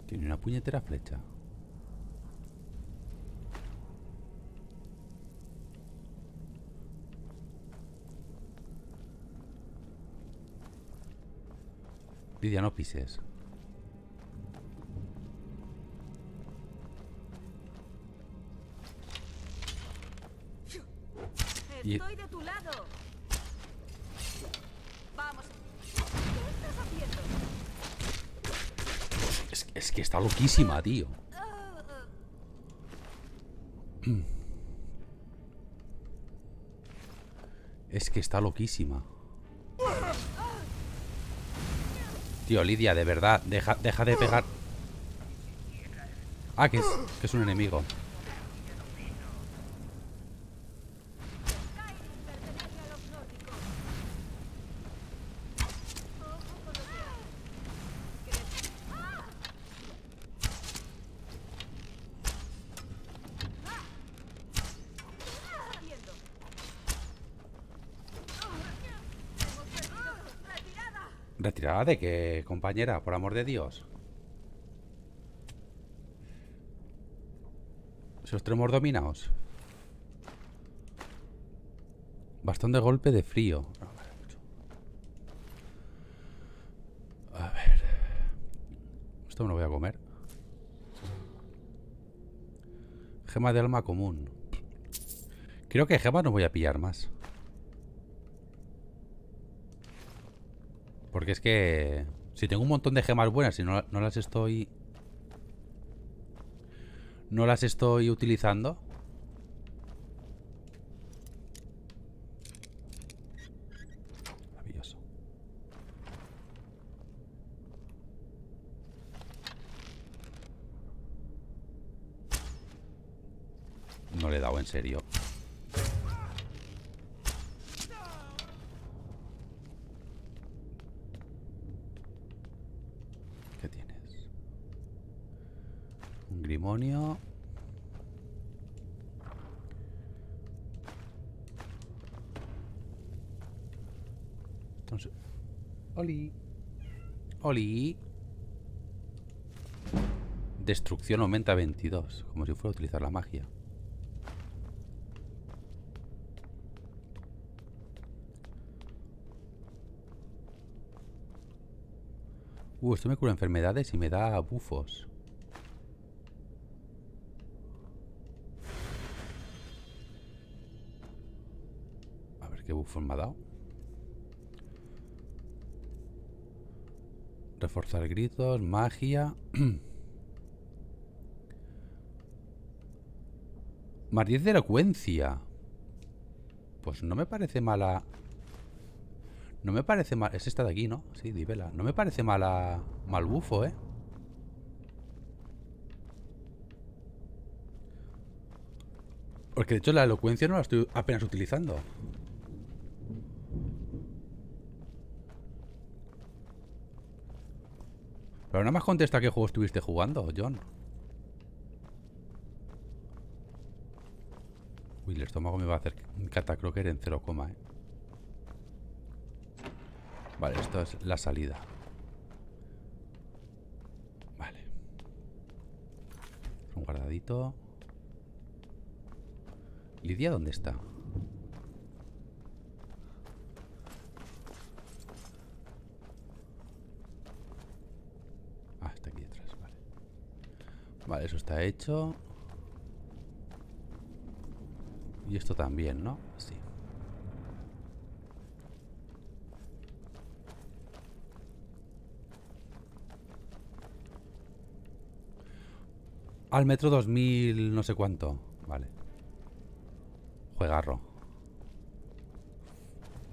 Tiene una puñetera flecha. Lidia, no pises. Y- Estoy Es, que está loquísima, tío. Es que está loquísima. Tío, Lidia, de verdad, deja, deja de pegar. Ah, que es, que es un enemigo. Pertenece a los nórdicos. Ojo con lo que haces. ¡Ah! ¿Qué estás haciendo? Hemos perdido. ¡Retirada! ¿Retirada de qué, compañera? Por amor de Dios. Esos tremos dominados. Bastón de golpe de frío. A ver. Esto me lo voy a comer. Gema de alma común. Creo que gemas no voy a pillar más. Porque es que si tengo un montón de gemas buenas y no, no las estoy... No las estoy utilizando. Maravilloso. No le he dado en serio. Matrimonio. Entonces... Oli. Oli. Destrucción aumenta a 22. Como si fuera a utilizar la magia. Uh, esto me cura enfermedades y me da bufos. Dado. Reforzar gritos, magia. Más 10 de elocuencia. Pues no me parece mala. No me parece mal. Es esta de aquí, ¿no? Sí, Divela. No me parece mala. Mal bufo, ¿eh? Porque de hecho la elocuencia no la estoy apenas utilizando. Pero nada más contesta qué juego estuviste jugando, John. Uy, el estómago me va a hacer catacroker en 0, eh. Vale, esto es la salida. Vale. Un guardadito. Lidia, ¿dónde está? Ah, está aquí detrás, vale. Vale, eso está hecho. Y esto también, ¿no? Sí. Al metro 2000 no sé cuánto. Vale. Juegarro.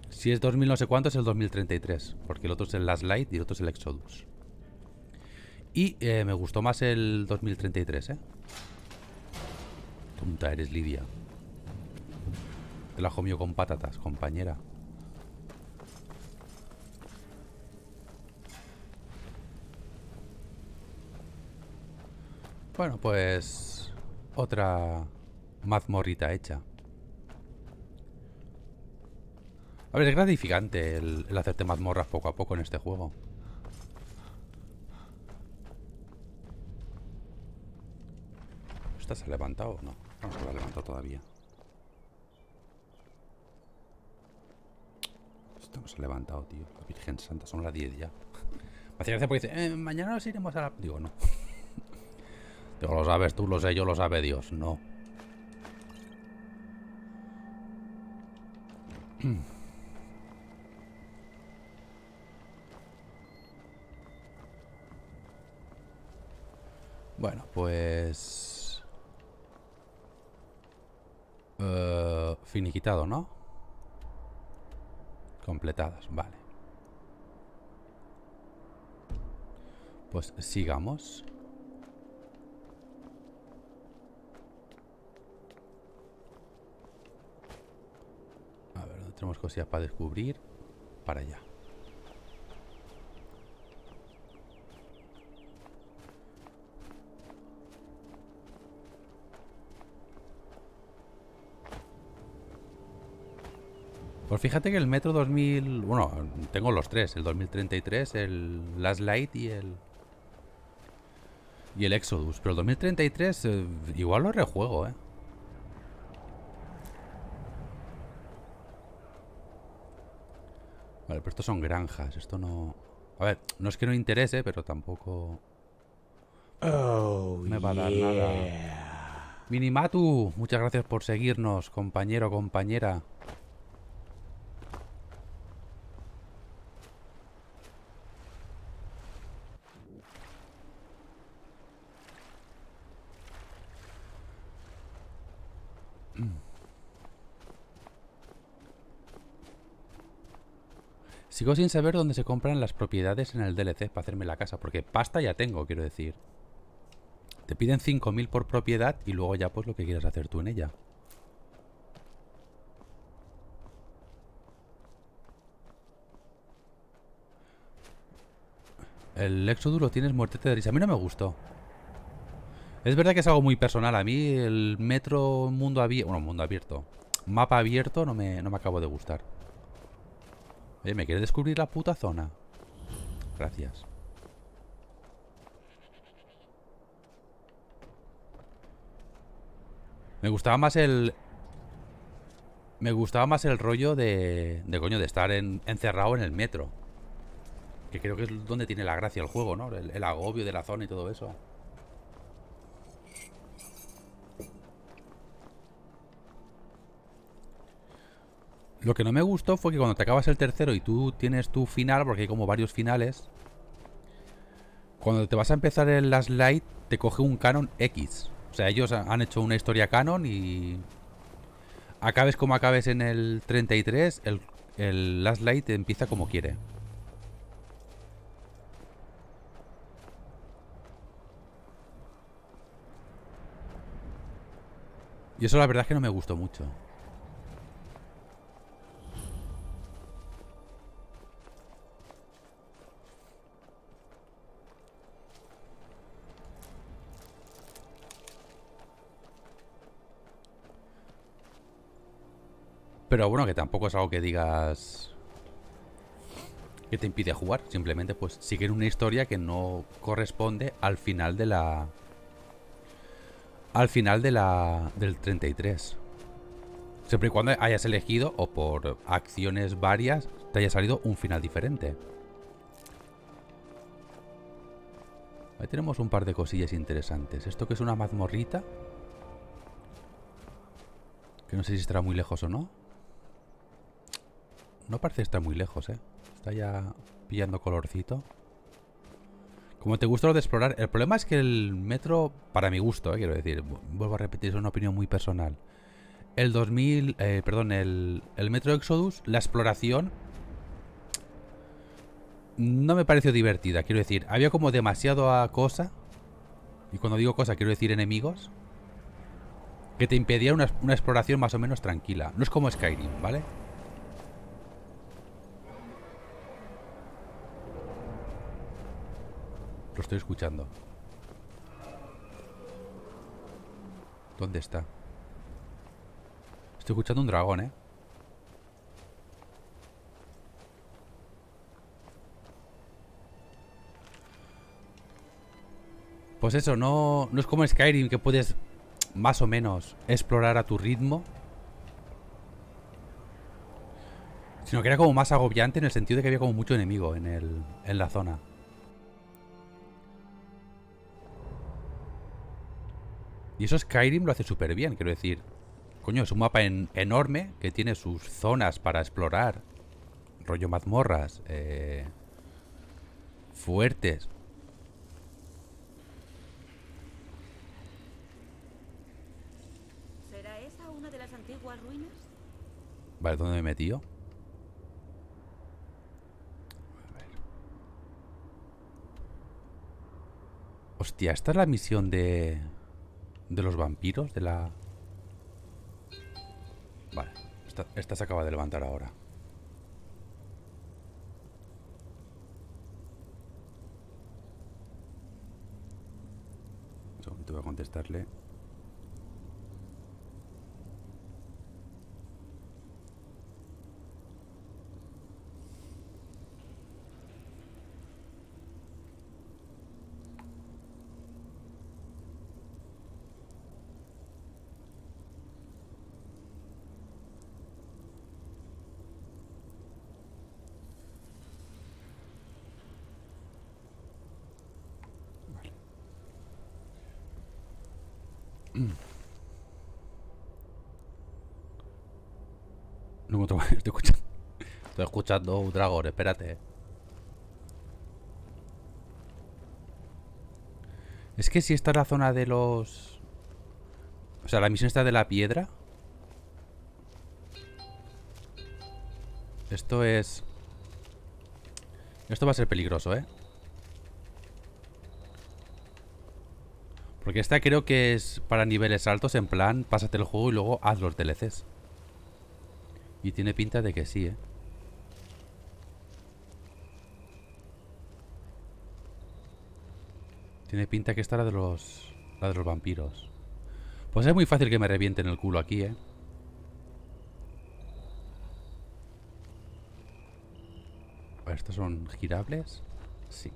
Si es 2000 no sé cuánto es el 2033. Porque el otro es el Last Light y el otro es el Exodus. Y eh, me gustó más el 2033, ¿eh? Tonta eres, Lidia. Te la comió con patatas, compañera. Bueno, pues... Otra mazmorrita hecha. A ver, es gratificante el, el hacerte mazmorras poco a poco en este juego. ¿Esta se ha levantado? No, no se la ha levantado todavía. Esto no se ha levantado, tío. La Virgen Santa, son las 10 ya. Me hacía gracia porque dice, eh, mañana nos iremos a la... Digo, no. Digo, lo sabes tú, lo sé yo, lo sabe Dios. No. Bueno, pues... eh, finiquitado, ¿no? Completadas, vale. Pues sigamos. A ver, ¿dónde tenemos cosillas para descubrir? Para allá. Pues fíjate que el Metro 2000... Bueno, tengo los tres. El 2033, el Last Light y el... Y el Exodus. Pero el 2033 eh, igual lo rejuego, ¿eh? Vale, pero estos son granjas. Esto no... A ver, no es que no interese, pero tampoco... me va a dar nada. Minimatu, muchas gracias por seguirnos, compañero, compañera. Sigo sin saber dónde se compran las propiedades en el DLC para hacerme la casa, porque pasta ya tengo, quiero decir. Te piden 5.000 por propiedad y luego ya pues lo que quieras hacer tú en ella. El Exodus lo tienes muertete de risa. A mí no me gustó. Es verdad que es algo muy personal. A mí el metro mundo abierto... Bueno, mundo abierto. Mapa abierto no me, no me acabo de gustar. Oye, ¿me quiere descubrir la puta zona? Gracias. Me gustaba más el... Me gustaba más el rollo de... De coño, de estar en- encerrado en el metro. Que creo que es donde tiene la gracia el juego, ¿no? El agobio de la zona y todo eso. Lo que no me gustó fue que cuando te acabas el tercero y tú tienes tu final, porque hay como varios finales, cuando te vas a empezar el Last Light, te coge un canon X. O sea, ellos ha- han hecho una historia canon y... Acabes como acabes en el 33, el, el Last Light empieza como quiere. Y eso la verdad es que no me gustó mucho. Pero bueno, que tampoco es algo que digas que te impide jugar. Simplemente pues siguen una historia que no corresponde al final de la... Al final de la... del 33. Siempre y cuando hayas elegido o por acciones varias te haya salido un final diferente. Ahí tenemos un par de cosillas interesantes. Esto que es una mazmorrita. Que no sé si estará muy lejos o no. No parece estar muy lejos, ¿eh? Está ya pillando colorcito. Como te gusta lo de explorar. El problema es que el metro, para mi gusto, ¿eh? quiero decir, vu- vuelvo a repetir, es una opinión muy personal. El 2000, eh, perdón, el, el Metro Exodus, la exploración no me pareció divertida. Quiero decir, había como demasiado a cosa. Y cuando digo cosa, quiero decir enemigos. Que te impedían una, una exploración más o menos tranquila. No es como Skyrim, ¿vale? Lo estoy escuchando. ¿Dónde está? Estoy escuchando un dragón, ¿eh? Pues eso, no, no es como Skyrim que puedes más o menos explorar a tu ritmo. Sino que era como más agobiante en el sentido de que había como mucho enemigo en, el, en la zona. Y eso Skyrim lo hace súper bien, quiero decir. Coño, es un mapa en- enorme que tiene sus zonas para explorar. Rollo mazmorras. eh, fuertes. ¿Será esa una de las antiguas ruinas? Vale, ¿dónde me he metido? A ver. Hostia, ¿esta es la misión de... De los vampiros? De la... Vale, esta, se acaba de levantar ahora. Segundito voy a contestarle. No encuentro- estoy escuchando. Estoy escuchando un dragón, espérate. Es que si está en la zona de los. O sea, la misión está de la piedra. Esto es. Esto va a ser peligroso, ¿eh? Porque esta creo que es para niveles altos, en plan, pásate el juego y luego haz los DLCs. Y tiene pinta de que sí, ¿eh? Tiene pinta que esta era de los... La de los vampiros. Pues es muy fácil que me revienten el culo aquí, ¿eh? ¿Estos son girables? Sí.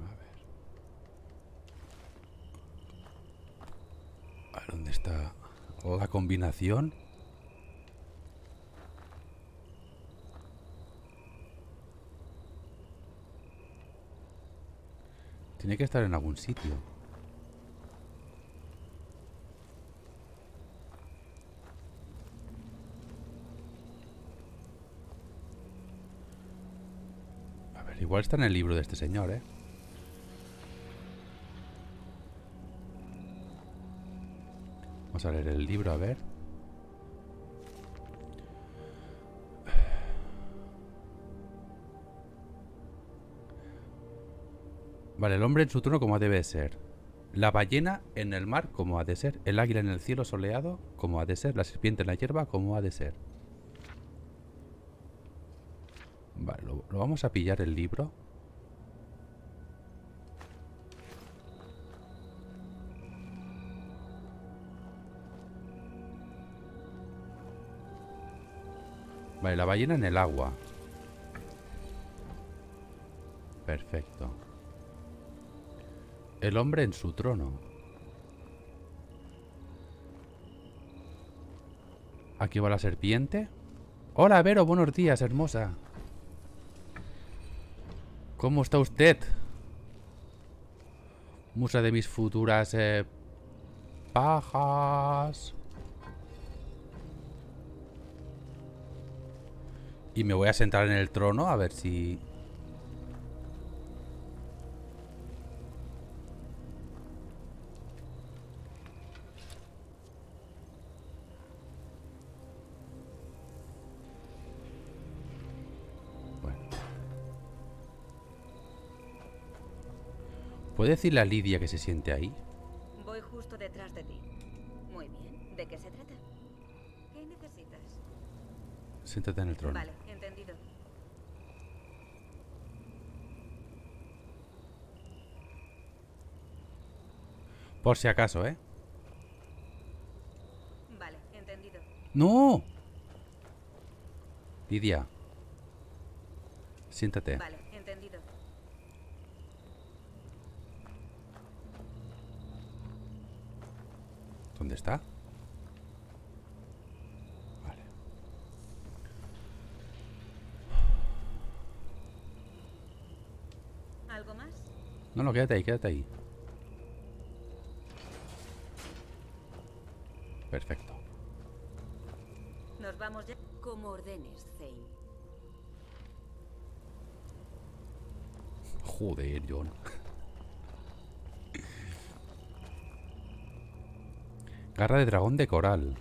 A ver. A ver, ¿dónde está la combinación? Tiene que estar en algún sitio. A ver, igual está en el libro de este señor, ¿eh? Vamos a leer el libro, a ver. Vale, el hombre en su trono como debe ser. La ballena en el mar como ha de ser. El águila en el cielo soleado como ha de ser. La serpiente en la hierba como ha de ser. Vale, lo, lo vamos a pillar el libro. La ballena en el agua. Perfecto. El hombre en su trono. Aquí va la serpiente. Hola, Vero, buenos días, hermosa. ¿Cómo está usted? Musa de mis futuras eh, pajas. Y me voy a sentar en el trono a ver si... ¿Puede decirle a Lidia que se siente ahí? Voy justo detrás de ti. Muy bien. ¿De qué se trata? ¿Qué necesitas? Siéntate en el trono. Vale, entendido. Por si acaso, ¿eh? Vale, entendido. ¡No! Lidia. Siéntate. Vale, entendido. ¿Dónde está? Vale. ¿Algo más? No, no, quédate ahí, quédate ahí. Perfecto. Nos vamos ya. Como ordenes, Zane. Joder, John. Garra de dragón de coral.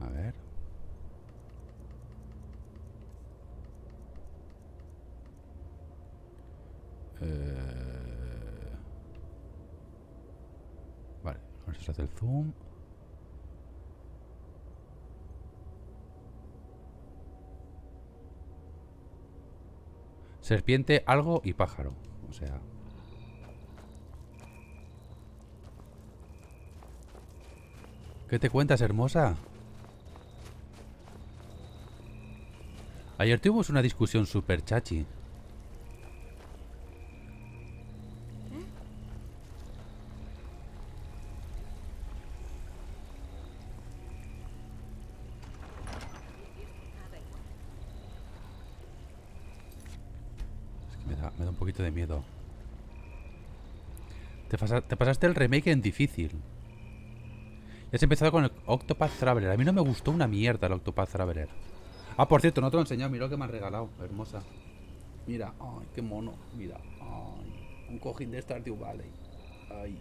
A ver. Eh... Vale, con eso se hace el zoom. Serpiente, algo y pájaro. O sea. ¿Qué te cuentas, hermosa? Ayer tuvimos una discusión super chachi. Nada igual. Es que me me da un poquito de miedo. Te pasaste el remake en difícil. Ya has empezado con el Octopath Traveler. A mí no me gustó una mierda el Octopath Traveler. Ah, por cierto, no te lo he enseñado. Mira lo que me han regalado, hermosa. Mira, ay, qué mono. Mira, ay, un cojín de Stardew Valley. Ay.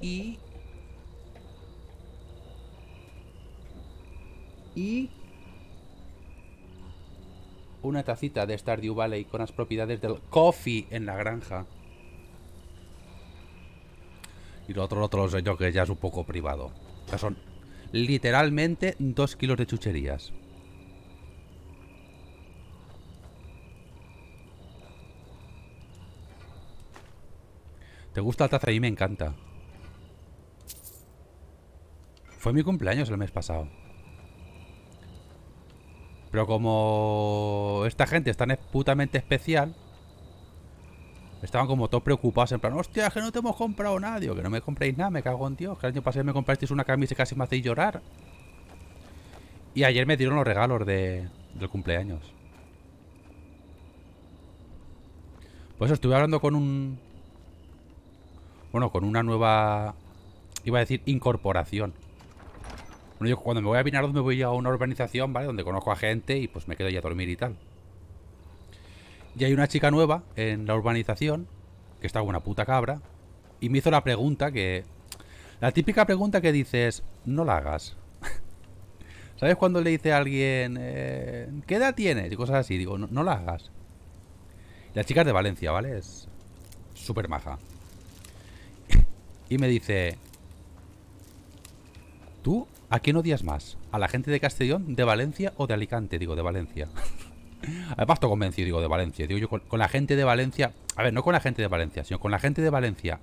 Y. Y. una tacita de Stardew Valley con las propiedades del coffee en la granja. Y lo otro, lo otro lo sé yo que ya es un poco privado. O sea, son literalmente dos kilos de chucherías. ¿Te gusta la taza? Mí me encanta. Fue mi cumpleaños el mes pasado. Pero como esta gente es tan putamente especial, estaban como todos preocupados en plan, hostia, que no te hemos comprado nada. Digo, que no me compréis nada, me cago en Dios. Que el año pasado me comprasteis una camisa y casi me hacéis llorar. Y ayer me dieron los regalos de, del cumpleaños. Pues eso, estuve hablando con un... Bueno, con una nueva... Iba a decir incorporación. Bueno, yo cuando me voy a Vinaroz me voy a una urbanización, ¿vale? Donde conozco a gente y pues me quedo ya a dormir y tal. Y hay una chica nueva en la urbanización, que está una puta cabra, y me hizo la pregunta que... La típica pregunta que dices, no la hagas. ¿Sabes cuando le dice a alguien, eh, ¿qué edad tienes? Y cosas así, digo, no, no la hagas. La chica es de Valencia, ¿vale? Es súper maja. Y me dice, ¿tú a quién odias más? ¿A la gente de Castellón, de Valencia o de Alicante? Digo, de Valencia. Además, estoy convencido, digo, de Valencia. Digo yo, con, la gente de Valencia... A ver, no con la gente de Valencia, sino con la gente de Valencia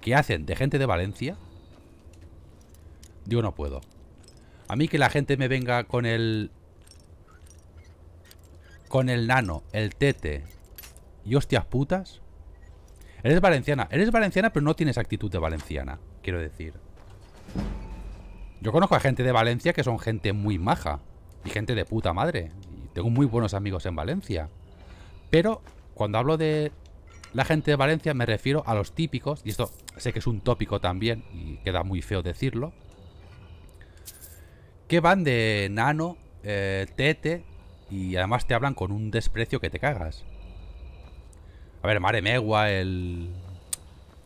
que hacen de gente de Valencia. Digo, no puedo. A mí que la gente me venga con el... Con el nano, el tete y hostias putas. Eres valenciana. Eres valenciana, pero no tienes actitud de valenciana. Quiero decir. Yo conozco a gente de Valencia que son gente muy maja. Y gente de puta madre. Y tengo muy buenos amigos en Valencia. Pero cuando hablo de la gente de Valencia me refiero a los típicos. Y esto sé que es un tópico también. Y queda muy feo decirlo. Que van de nano, eh, tete. Y además te hablan con un desprecio que te cagas. A ver, Mare Megua, el...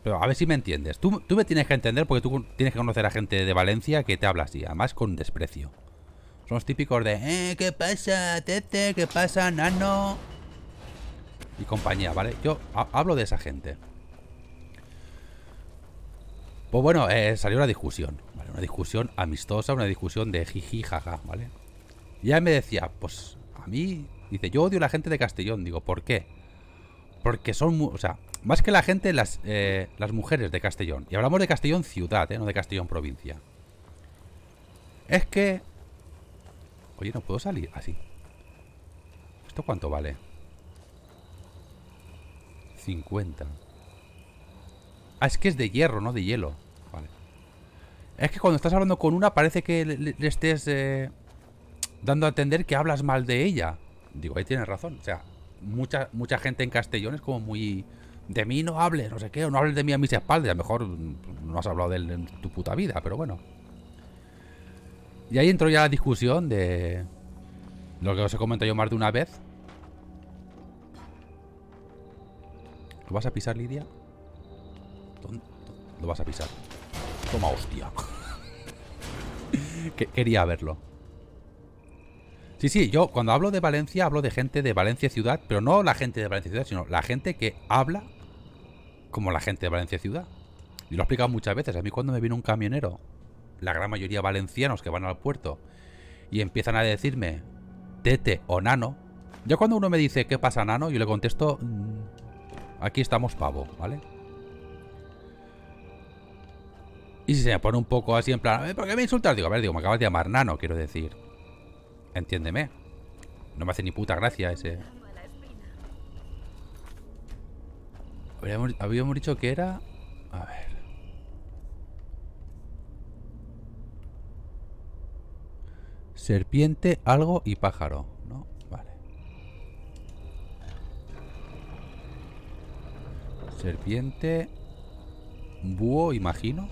Pero a ver si me entiendes. Tú, tú, me tienes que entender porque tú tienes que conocer a gente de Valencia que te habla así, además con desprecio. Son típicos de, eh, ¿qué pasa, tete? ¿Qué pasa, nano? Y compañía, ¿vale? Yo hablo de esa gente. Pues bueno, eh, salió una discusión, ¿vale? Una discusión amistosa, una discusión de jiji, jaja, ¿vale? Y él me decía, pues a mí, dice, yo odio a la gente de Castellón. Digo, ¿por qué? Porque son, o sea, más que la gente, las, eh, las mujeres de Castellón. Y hablamos de Castellón ciudad, ¿eh? No de Castellón provincia. Es que... Oye, no puedo salir así. ¿Esto cuánto vale? 50. Ah, es que es de hierro, no de hielo. Vale. Es que cuando estás hablando con una parece que le, estés eh, dando a entender que hablas mal de ella. Digo, ahí tienes razón. O sea, mucha, mucha gente en Castellón es como muy... De mí no hables, no sé qué, o no hables de mí a mis espaldas. A lo mejor no has hablado de él en tu puta vida, pero bueno. Y ahí entró ya la discusión de... Lo que os he comentado yo más de una vez. ¿Lo vas a pisar, Lidia? ¿Dónde? Lo vas a pisar. Toma, hostia. que quería verlo. Sí, sí, yo cuando hablo de Valencia hablo de gente de Valencia Ciudad, pero no la gente de Valencia Ciudad, sino la gente que habla como la gente de Valencia Ciudad. Y lo he explicado muchas veces. A mí cuando me viene un camionero, la gran mayoría valencianos que van al puerto, y empiezan a decirme tete o nano, ya cuando uno me dice ¿qué pasa nano? Yo le contesto aquí estamos pavo, ¿vale? Y si se me pone un poco así en plan, ¿por qué me insultas? Digo, a ver, digo, me acabas de llamar nano, quiero decir. Entiéndeme. No me hace ni puta gracia ese. Habíamos, habíamos dicho que era... A ver. Serpiente, algo y pájaro, ¿no? Vale. Serpiente... Búho, imagino.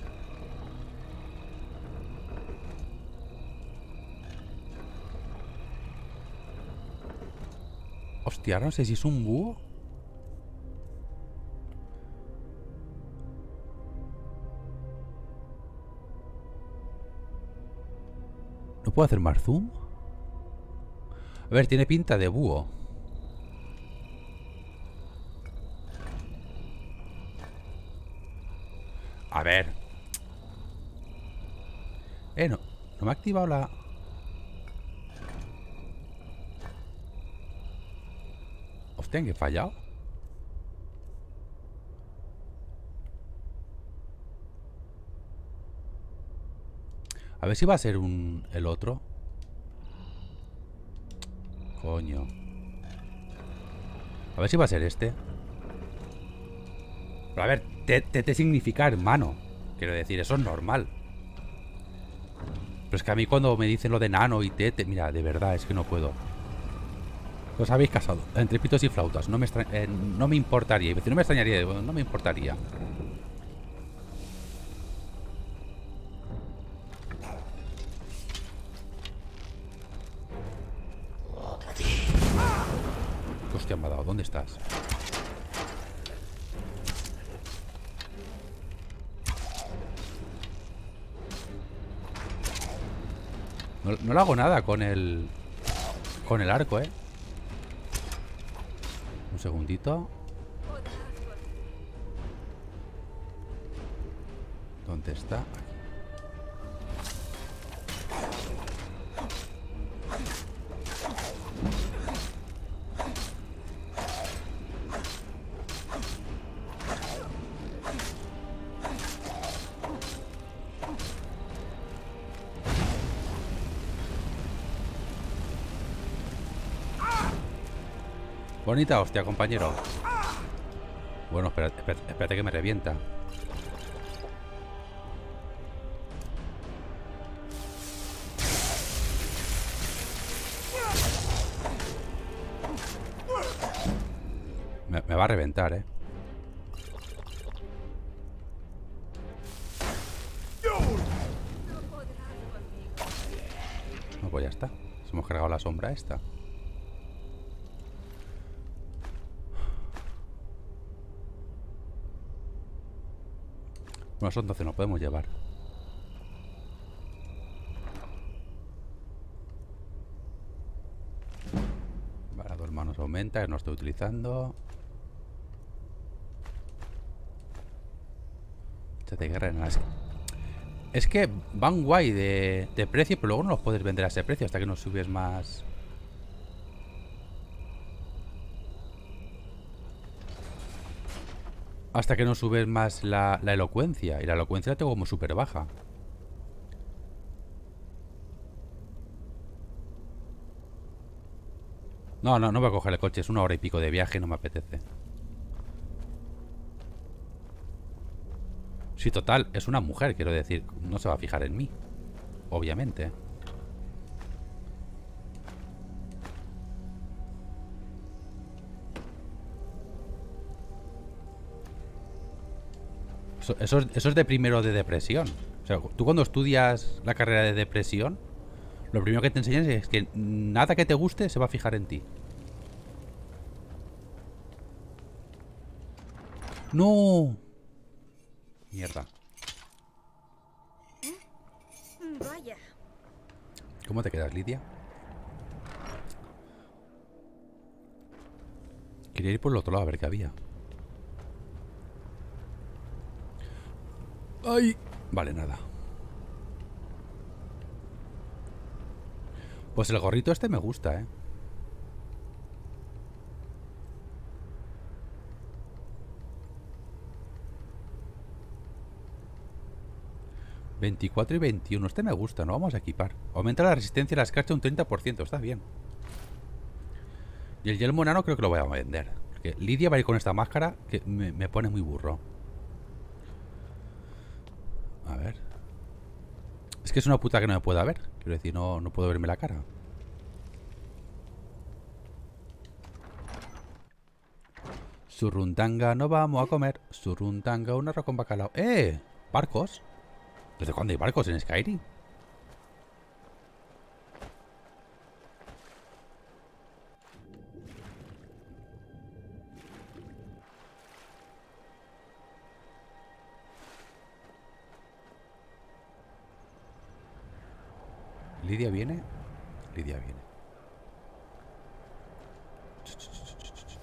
Hostia, no sé si es un búho. ¿No puedo hacer más zoom? A ver, tiene pinta de búho. A ver. Eh, no, no me ha activado la... Hostia, he fallado. A ver si va a ser un... el otro. Coño. A ver si va a ser este. Pero a ver, TT significa hermano. Quiero decir, eso es normal. Pero es que a mí cuando me dicen lo de nano y tete, mira, de verdad, es que no puedo. Os habéis casado, entre pitos y flautas. No me, eh, no me importaría. no me extrañaría, no me importaría. hostia me ha dado? ¿Dónde estás? No, no hago nada con el... Con el arco, ¿eh? Un segundito. ¿Dónde está? Bonita hostia, compañero. Bueno, espérate, espérate, que me revienta. Me, va a reventar, ¿eh? Pues ya está. Hemos cargado la sombra esta. Bueno, son 12, nos podemos llevar. Vale, dos manos aumenta, que no estoy utilizando. de guerra Es que van guay de, de precio, pero luego no los puedes vender a ese precio hasta que no subes más... Hasta que no subes más la, elocuencia. Y la elocuencia la tengo como súper baja. No, no, no voy a coger el coche. Es una hora y pico de viaje, no me apetece. Sí, total, es una mujer, quiero decir. No se va a fijar en mí. Obviamente. Eso, es de primero de depresión. O sea, tú cuando estudias la carrera de depresión, lo primero que te enseñan es que nada que te guste se va a fijar en ti. ¡No! Mierda. Vaya. ¿Cómo te quedas, Lidia? Quería ir por el otro lado a ver qué había. Vale, nada. Pues el gorrito este me gusta, ¿eh? ¿24 y 21? Este me gusta, no vamos a equipar. Aumenta la resistencia a la escarcha un 30%, está bien. Y el yelmo enano creo que lo voy a vender. Porque Lidia va a ir con esta máscara que me pone muy burro. A ver. Es que es una puta que no me pueda ver. Quiero decir, no, no puedo verme la cara. Surruntanga, no vamos a comer. Surruntanga, un arroz con bacalao. ¡Eh! ¿Barcos? ¿Desde cuándo hay barcos en Skyrim? Lidia viene. Lidia viene.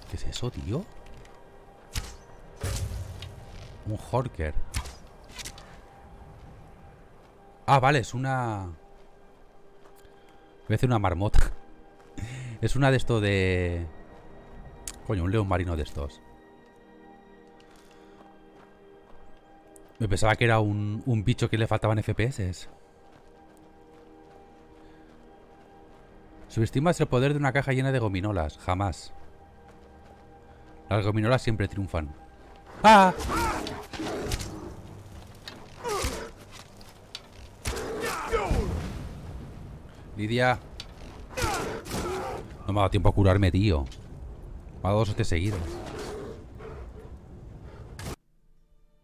¿Qué es eso, tío? Un Horker. Ah, vale, es una... Voy a hacer una marmota. Es una de estos de... Coño, un león marino de estos. Me pensaba que era un, un bicho que le faltaban FPS. Subestimas el poder de una caja llena de gominolas. Jamás. Las gominolas siempre triunfan. ¡Ah! Lidia. No me ha dado tiempo a curarme, tío. Me ha dado dos hostias seguidas.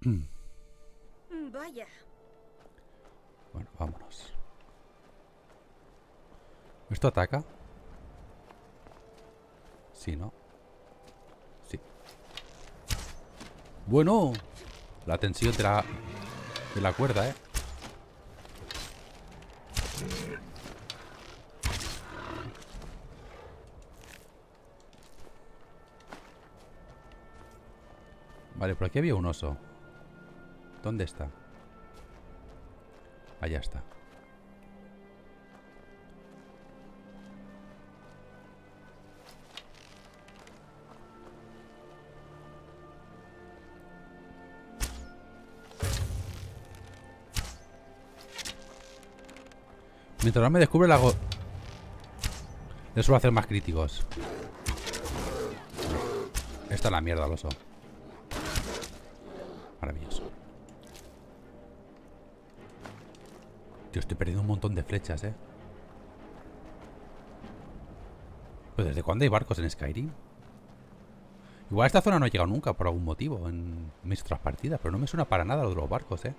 Vaya. Bueno, vámonos. ¿Esto ataca? Sí, ¿no? Sí. Bueno. La tensión de la, de la cuerda, ¿eh? Vale, por aquí había un oso. ¿Dónde está? Allá está. Mientras no me descubre la... go- Le suelo hacer más críticos. Esta es la mierda, oso. Maravilloso. Tío, estoy perdiendo un montón de flechas, ¿eh? ¿Pues desde cuándo hay barcos en Skyrim? Igual a esta zona no he llegado nunca por algún motivo en mis otras partidas, pero no me suena para nada lo de los barcos, ¿eh?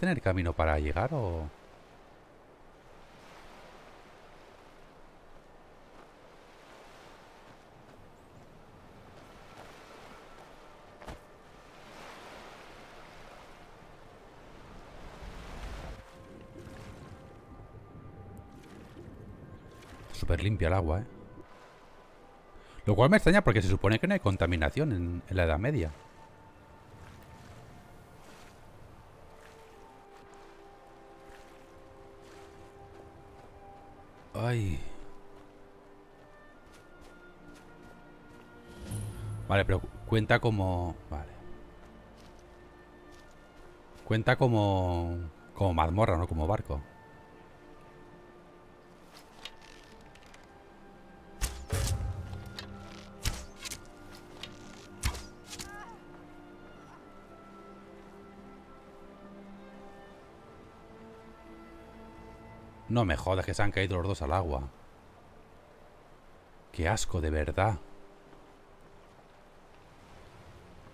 Tener camino para llegar o...? Súper limpia el agua, ¿eh? Lo cual me extraña porque se supone que no hay contaminación en, en la Edad Media. Vale, pero cu- cuenta como... Vale. Cuenta como... Como mazmorra, no como barco. No me jodas que se han caído los dos al agua. Qué asco, de verdad.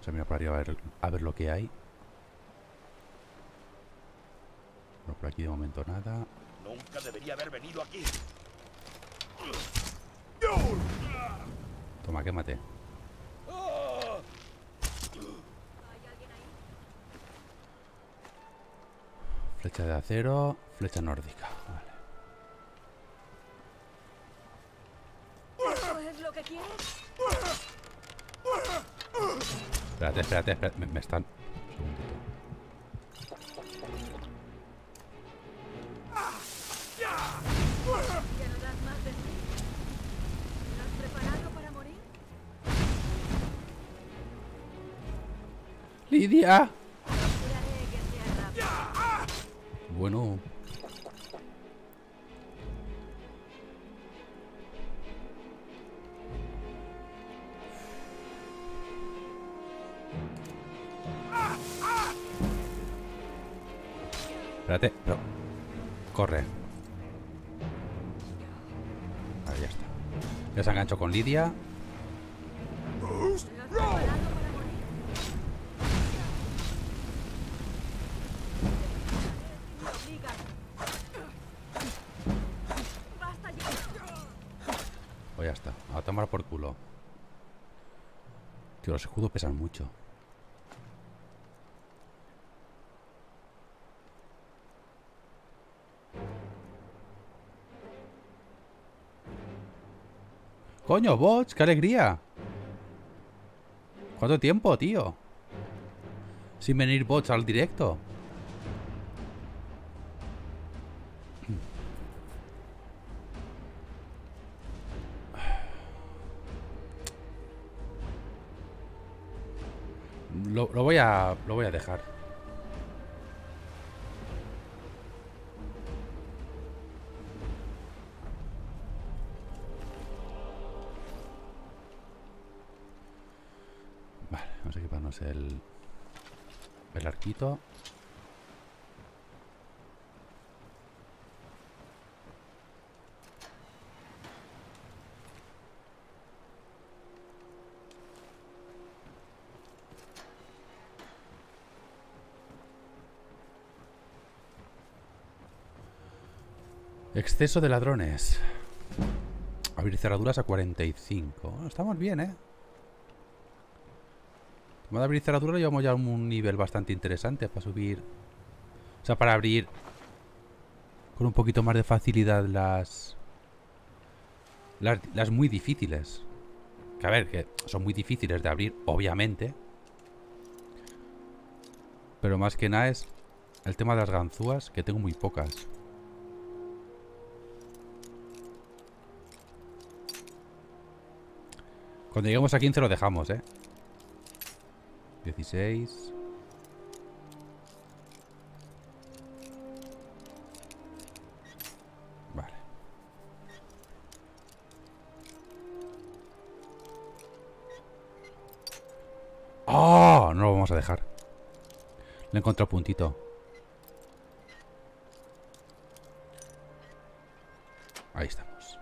Sea, mira por arriba a ver, a ver lo que hay. Bueno, por aquí de momento nada. Nunca debería haber venido aquí. Toma, quémate. Flecha de acero, flecha nórdica. Espérate, espérate, espérate. Me, me están... Un segundito. ¿Ya no Espérate. Ahí ya está. Ya se enganchó con Lidia. O ya está. A tomar por culo. Tío, los escudos pesan mucho. Coño, bots, qué alegría. ¿Cuánto tiempo, tío? Sin venir bots al directo. Lo, lo voy a. Lo voy a dejar. El. El arquito. Exceso de ladrones. Abrir cerraduras a 45. Bueno, estamos bien, ¿eh? Como de abrir cerraduras llevamos ya un nivel bastante interesante para subir. O sea, para abrir con un poquito más de facilidad las... Las, las muy difíciles. Que a ver, que son muy difíciles de abrir, obviamente. Pero más que nada es el tema de las ganzúas, que tengo muy pocas. Cuando lleguemos a 15 lo dejamos, ¿eh? 16. Vale. ¡Ah! No lo vamos a dejar. Le encontrado puntito. Ahí estamos.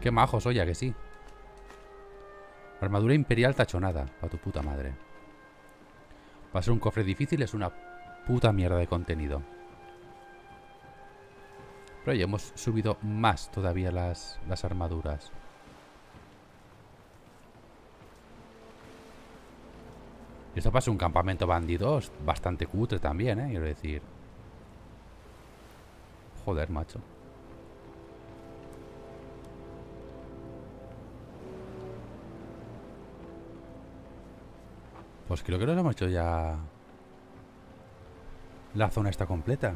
Qué majos, oye, que sí. Armadura imperial tachonada. Para tu puta madre. Para ser un cofre difícil es una puta mierda de contenido. Pero ya hemos subido más todavía las, las armaduras. Esto pasa un campamento bandidos bastante cutre también, ¿eh? Quiero decir. Joder, macho. Pues creo que nos hemos hecho ya... La zona está completa.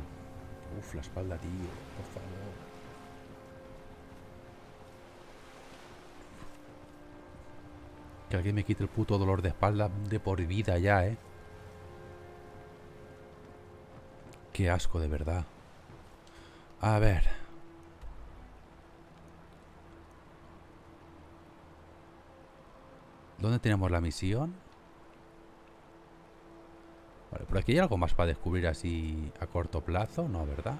Uf, la espalda, tío. Por favor. Que alguien me quite el puto dolor de espalda de por vida ya, ¿eh? Qué asco, de verdad. A ver. ¿Dónde tenemos la misión? Vale, por aquí hay algo más para descubrir así a corto plazo, ¿no? ¿Verdad?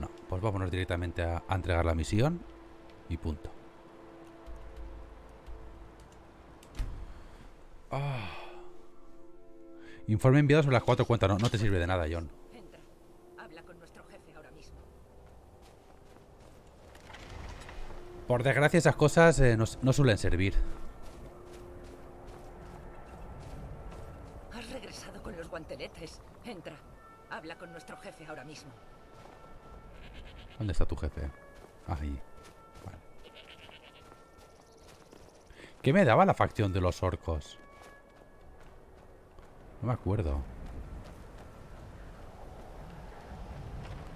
No, pues vámonos directamente a, a entregar la misión y punto. Ah. Informe enviado sobre las cuatro cuentas. No, no te sirve de nada, John. Entra. Habla con nuestro jefe ahora mismo. Por desgracia esas cosas eh, no, no suelen servir. Has regresado con Entra. Habla con nuestro jefe ahora mismo. ¿Dónde está tu jefe? Ahí. Vale. ¿Qué me daba la facción de los orcos? No me acuerdo.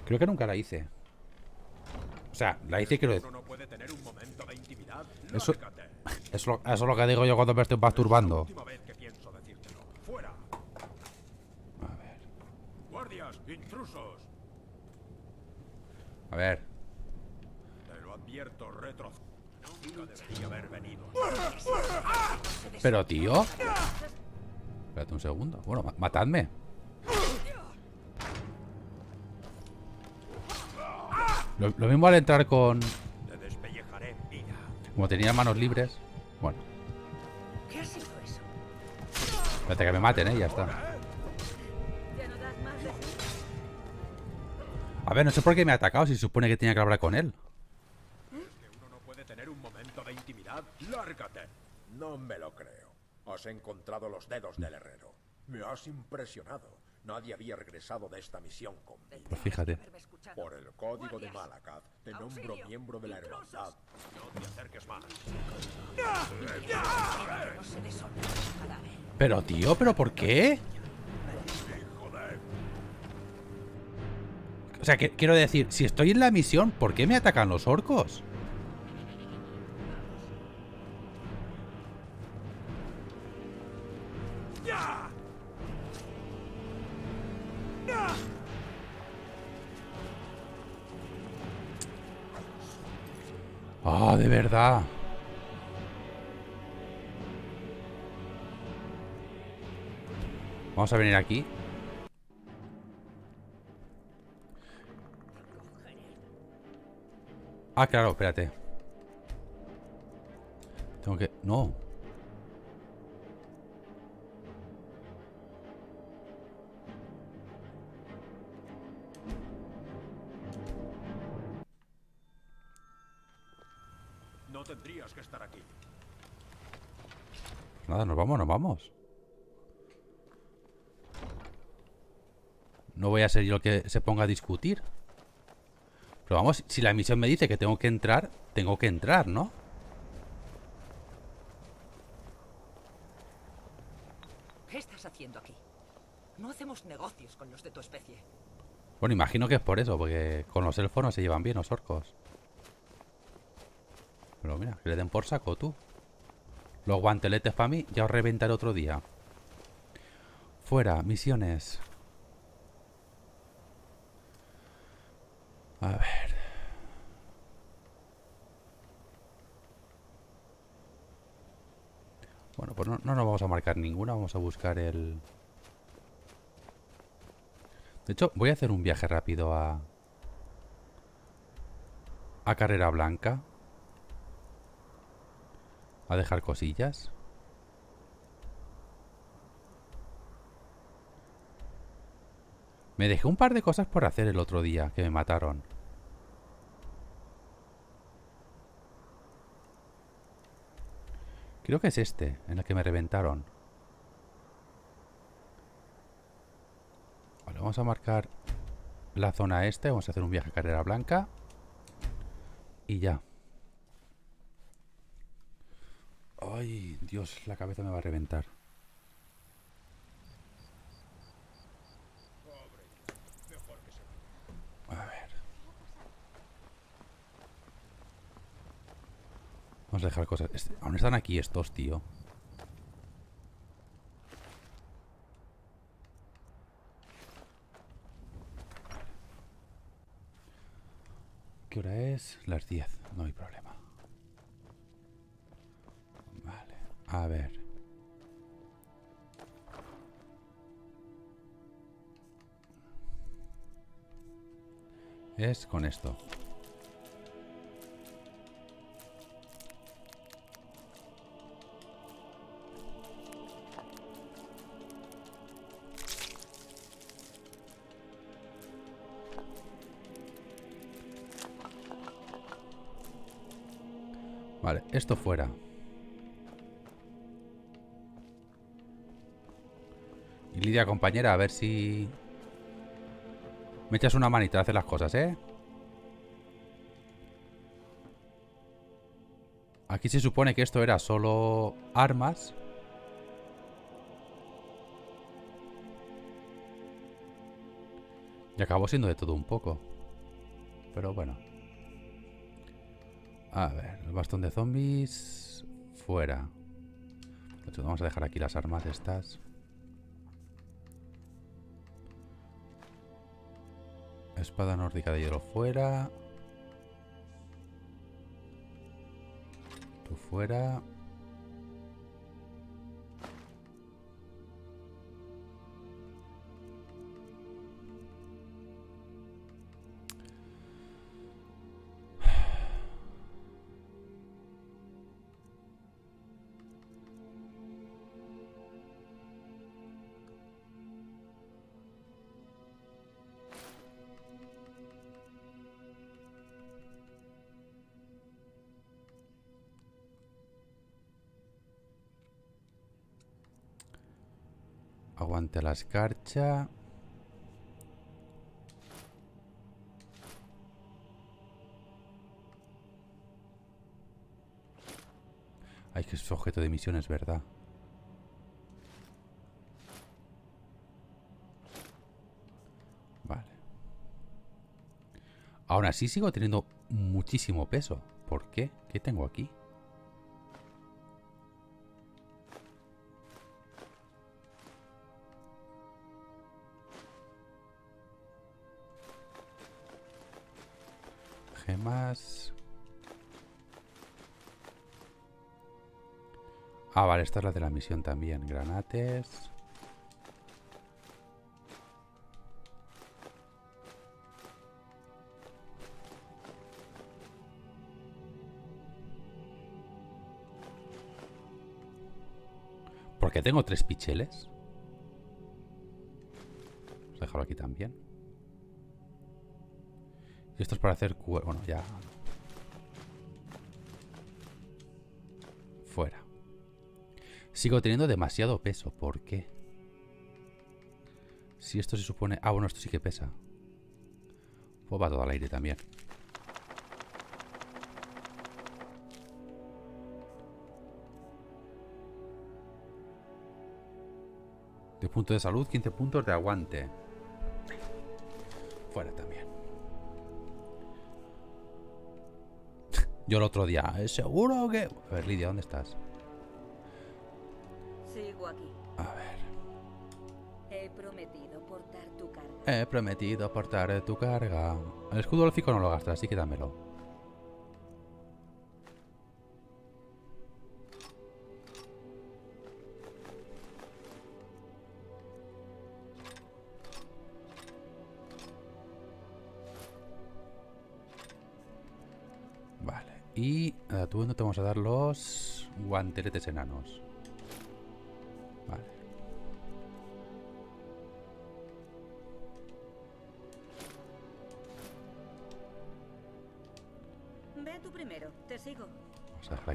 Creo que nunca la hice. O sea, la hice decir. no puede tener un momento de intimidad. Eso, eso, es lo- eso es lo que digo yo cuando me estoy masturbando. Última vez que pienso decírtelo. Fuera. A ver. Guardias, intrusos. A ver. Te lo advierto, retro. Nunca debería haber venido. Pero, tío. Espérate un segundo. Bueno, ma- matadme. Lo, lo mismo al entrar con... Como tenía manos libres. Bueno, espérate que me maten, ¿eh? Ya está. A ver, no sé por qué me ha atacado si se supone que tenía que hablar con él. Que uno no puede tener un momento de intimidad. Lárgate. No me lo creo. Has encontrado los dedos del herrero. Me has impresionado. Nadie había regresado de esta misión conmigo. Pues fíjate. Por el código de. Malakath, te nombro miembro de la hermandad. No te acerques más. Pero tío, ¿pero por qué? Sea, que, quiero decir, si estoy en la misión, ¿por qué me atacan los orcos? Ah, de verdad. Vamos a venir aquí. Ah, claro, espérate. Tengo que... No. No tendrías que estar aquí. Nada, nos vamos, nos vamos. No voy a ser yo el que se ponga a discutir. Pero vamos, si la misión me dice que tengo que entrar, tengo que entrar, ¿no? ¿Qué estás haciendo aquí? No hacemos negocios con los de tu especie. Bueno, imagino que es por eso, porque con los elfos no se llevan bien los orcos. Pero mira, que le den por saco tú. Los guanteletes para mí, ya os reventaré otro día. Fuera, misiones. A ver. Bueno, pues no, no nos vamos a marcar ninguna, vamos a buscar el... De hecho, voy a hacer un viaje rápido a... A Carrera Blanca. A dejar cosillas. Me dejé un par de cosas por hacer el otro día, que me mataron. Creo que es este, en el que me reventaron. Vale, vamos a marcar la zona este. Vamos a hacer un viaje a carrera blanca. Y ya. Ay, Dios, la cabeza me va a reventar. Dejar cosas. Aún están aquí estos, tío. ¿Qué hora es? Las 10. No hay problema. Vale. A ver. Es con esto. Vale, esto fuera. Lidia, compañera, a ver si... Me echas una manita a hacer las cosas, ¿eh? Aquí se supone que esto era solo armas. Y acabó siendo de todo un poco. Pero bueno. A ver, el bastón de zombies fuera. Vamos a dejar aquí las armas estas. Espada nórdica de hielo fuera. Tú fuera. Quita la escarcha. Ay, que es objeto de misión, es verdad. Vale. Aún así sigo teniendo muchísimo peso. ¿Por qué? ¿Qué tengo aquí? Ah, vale, esta es la de la misión también. Granates. ¿Por qué tengo tres picheles? Vamos a dejarlo aquí también. Y esto es para hacer... Bueno, ya... Sigo teniendo demasiado peso. ¿Por qué? Si esto se supone... Ah, bueno, esto sí que pesa. Pues va todo al aire también. De punto de salud, 15 puntos de aguante. Fuera también. Yo el otro día, ¿es seguro que...? A ver, Lidia, ¿dónde estás? Aquí. A ver. He prometido portar tu carga. He prometido portar tu carga. El escudo élfico no lo gastas, así que dámelo. Vale. Y a tú no te vamos a dar los guanteletes enanos.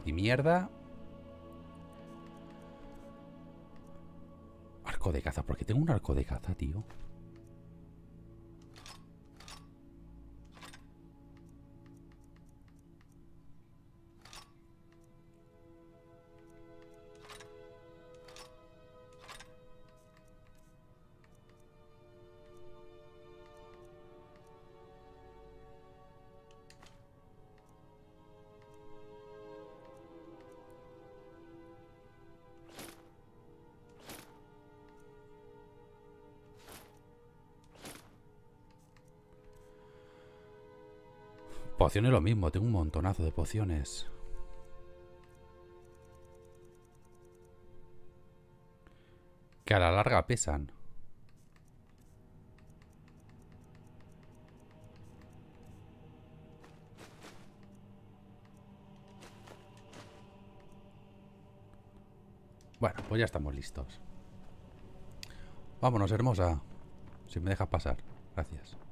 Aquí mierda. Arco de caza. ¿Por qué tengo un arco de caza, tío? Pociones lo mismo. Tengo un montonazo de pociones. Que a la larga pesan. Bueno, pues ya estamos listos. Vámonos, hermosa. Si me dejas pasar. Gracias.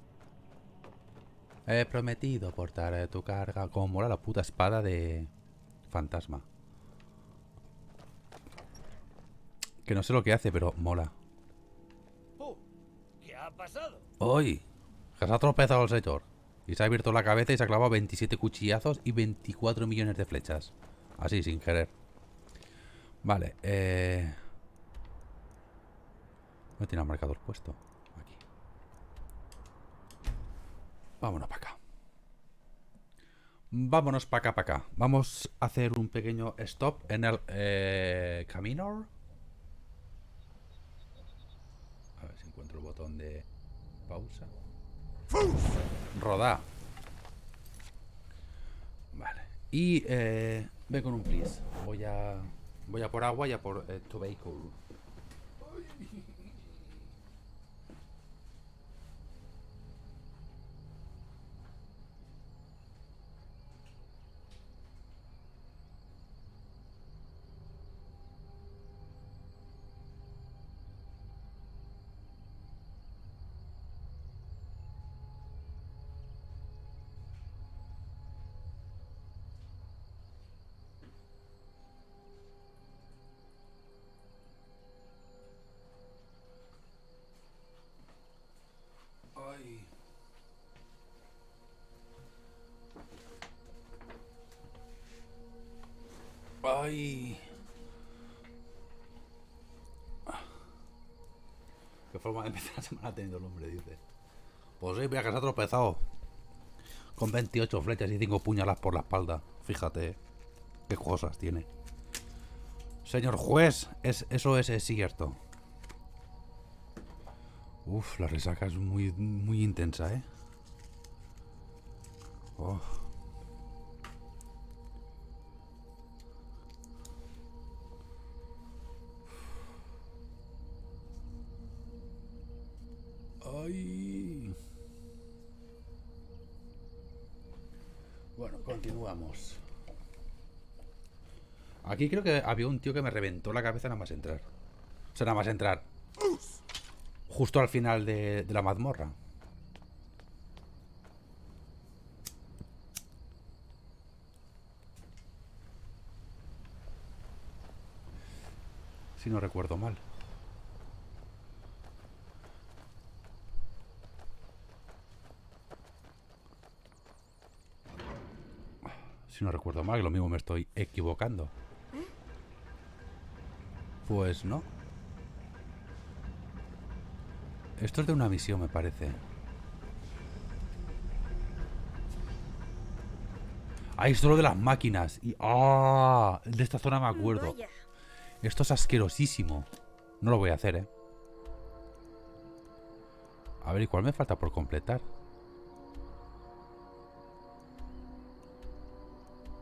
He prometido portar eh, tu carga. Como mola la puta espada de fantasma. Que no sé lo que hace, pero mola. Oh, ¿Qué ha pasado? ¡Hoy! Que se ha tropezado el señor. Y se ha abierto la cabeza y se ha clavado 27 cuchillazos y 24 millones de flechas. Así, sin querer. Vale, eh... No tiene el marcador puesto. Aquí. Vámonos para acá. Vámonos para acá, para acá. Vamos a hacer un pequeño stop en el eh, camino. A ver si encuentro el botón de pausa. Rodar. Vale. Y eh, ve con un please. Voy a voy a por agua y a por eh, tu empezar la semana ha tenido el hombre? Dice. Pues sí, mira que se ha tropezado. Con 28 flechas y 5 puñalas por la espalda. Fíjate qué cosas tiene. Señor juez, es, eso es, es cierto. Uf, la resaca es muy, muy intensa, ¿eh? Oh. Aquí creo que había un tío que me reventó la cabeza nada más entrar. O sea, nada más entrar. Justo al final de, de la mazmorra. Si no recuerdo mal. Si no recuerdo mal, lo mismo me estoy equivocando. Pues no. Esto es de una misión, me parece. Ah, esto es lo de las máquinas. Y, ¡Ah! de esta zona me acuerdo. Esto es asquerosísimo. No lo voy a hacer, ¿eh? A ver, ¿y cuál me falta por completar?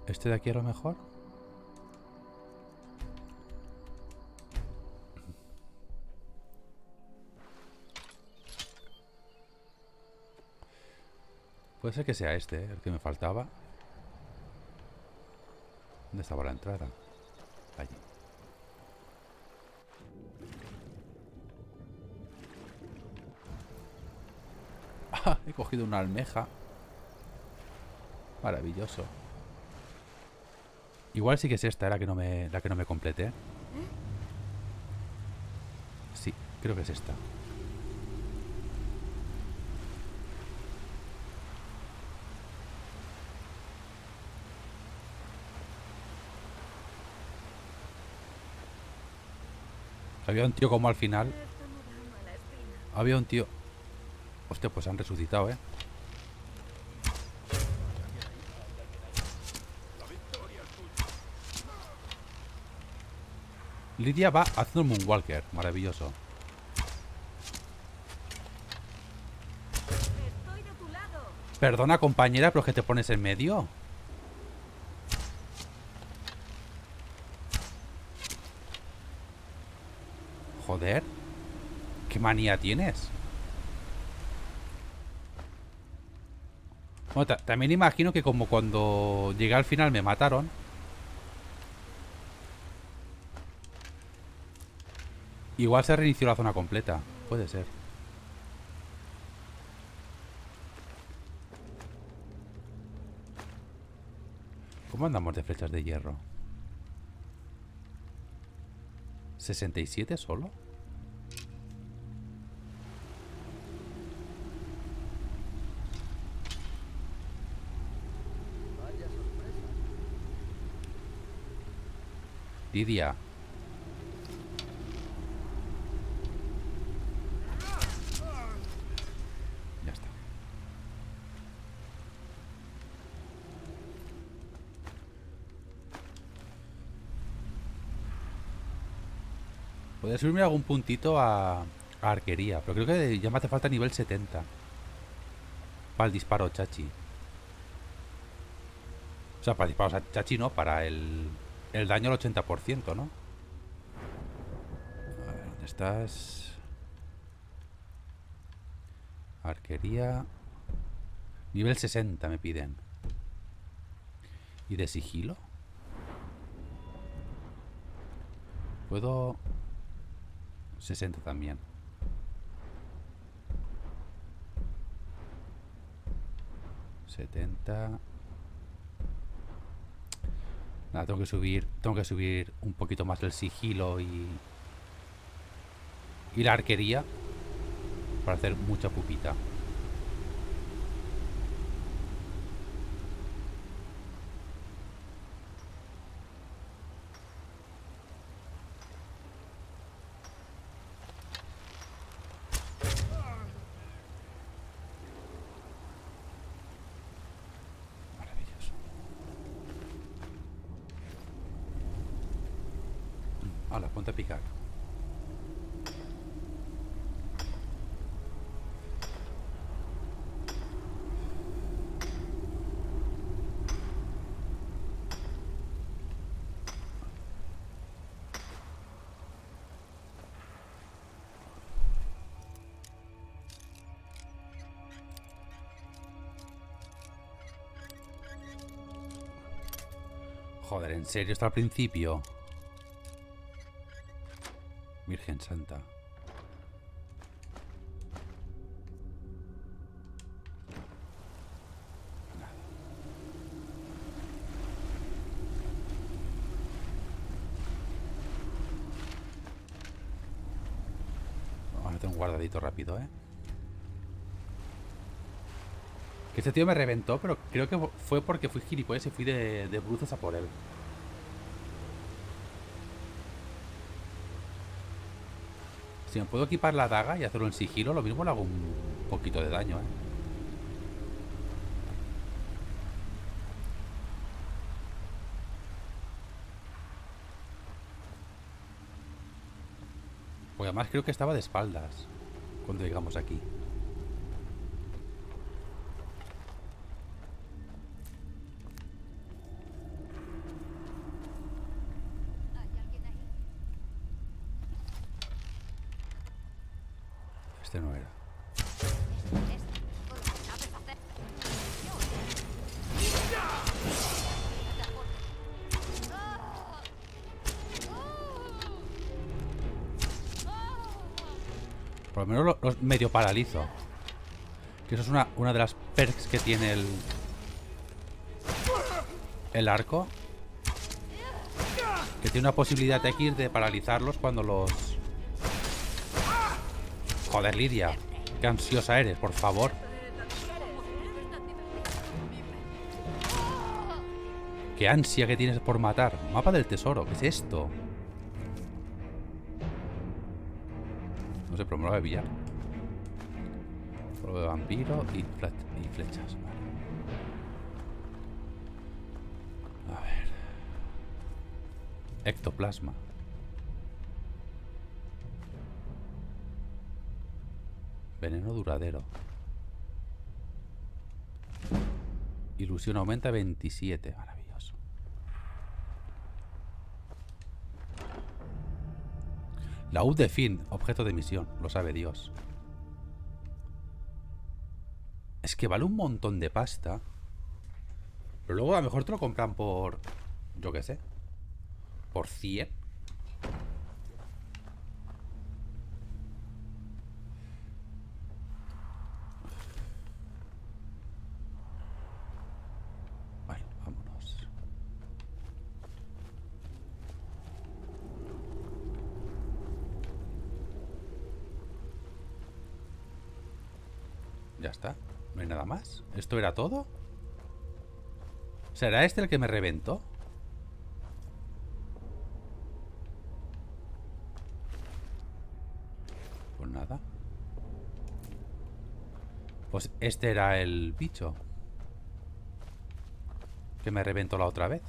¿Este de aquí a lo mejor? Puede ser que sea este, ¿eh? el que me faltaba. ¿Dónde estaba la entrada? Allí. Ah, he cogido una almeja. Maravilloso. Igual sí que es esta la que no me, la que no me completé. Sí, creo que es esta. Había un tío como al final. Había un tío. Hostia, pues han resucitado, ¿eh? Lidia va haciendo un Moonwalker. Maravilloso. Perdona, compañera, pero es que te pones en medio. Joder. ¿Qué manía tienes? Bueno, ta- también imagino que como cuando llegué al final me mataron. Igual se reinició la zona completa. Puede ser. ¿Cómo andamos de flechas de hierro? ¿67 solo? Lidia. Ya está. Podría subirme algún puntito a, arquería, pero creo que ya me hace falta nivel 70. Para el disparo chachi. O sea, para el disparo chachi no, para el, el daño al 80%, ¿no? A ver, ¿dónde estás? Arquería. Nivel 60 me piden. ¿Y de sigilo? Puedo... 60 también. Setenta. Nada, tengo que subir. Tengo que subir un poquito más el sigilo y. Y la arquería. Para hacer mucha pupita. Joder, ¿en serio está al principio? Virgen Santa. Vamos a hacer un guardadito rápido, ¿eh? Que este tío me reventó, pero creo que fue porque fui gilipollas y fui de, de bruces a por él. Si me puedo equipar la daga y hacerlo en sigilo, lo mismo le hago un poquito de daño, ¿eh? Porque además creo que estaba de espaldas cuando llegamos aquí. Medio paralizo. Que eso es una, una de las perks que tiene el... El arco. Que tiene una posibilidad de X de paralizarlos cuando los... Joder, Lidia. Qué ansiosa eres, por favor. Qué ansia que tienes por matar. Mapa del tesoro. ¿Qué es esto? No sé, pero me vampiro y, fle- y flechas. Vale. A ver. Ectoplasma. Veneno duradero. Ilusión aumenta 27. Maravilloso. La U de fin, objeto de misión, lo sabe Dios. Es que vale un montón de pasta. Pero luego a lo mejor te lo compran por. Yo qué sé. Por 100. Bueno, vámonos. Ya está. No hay nada más. ¿Esto era todo? ¿Será este el que me reventó? Pues nada. Pues este era el bicho. Que me reventó la otra vez.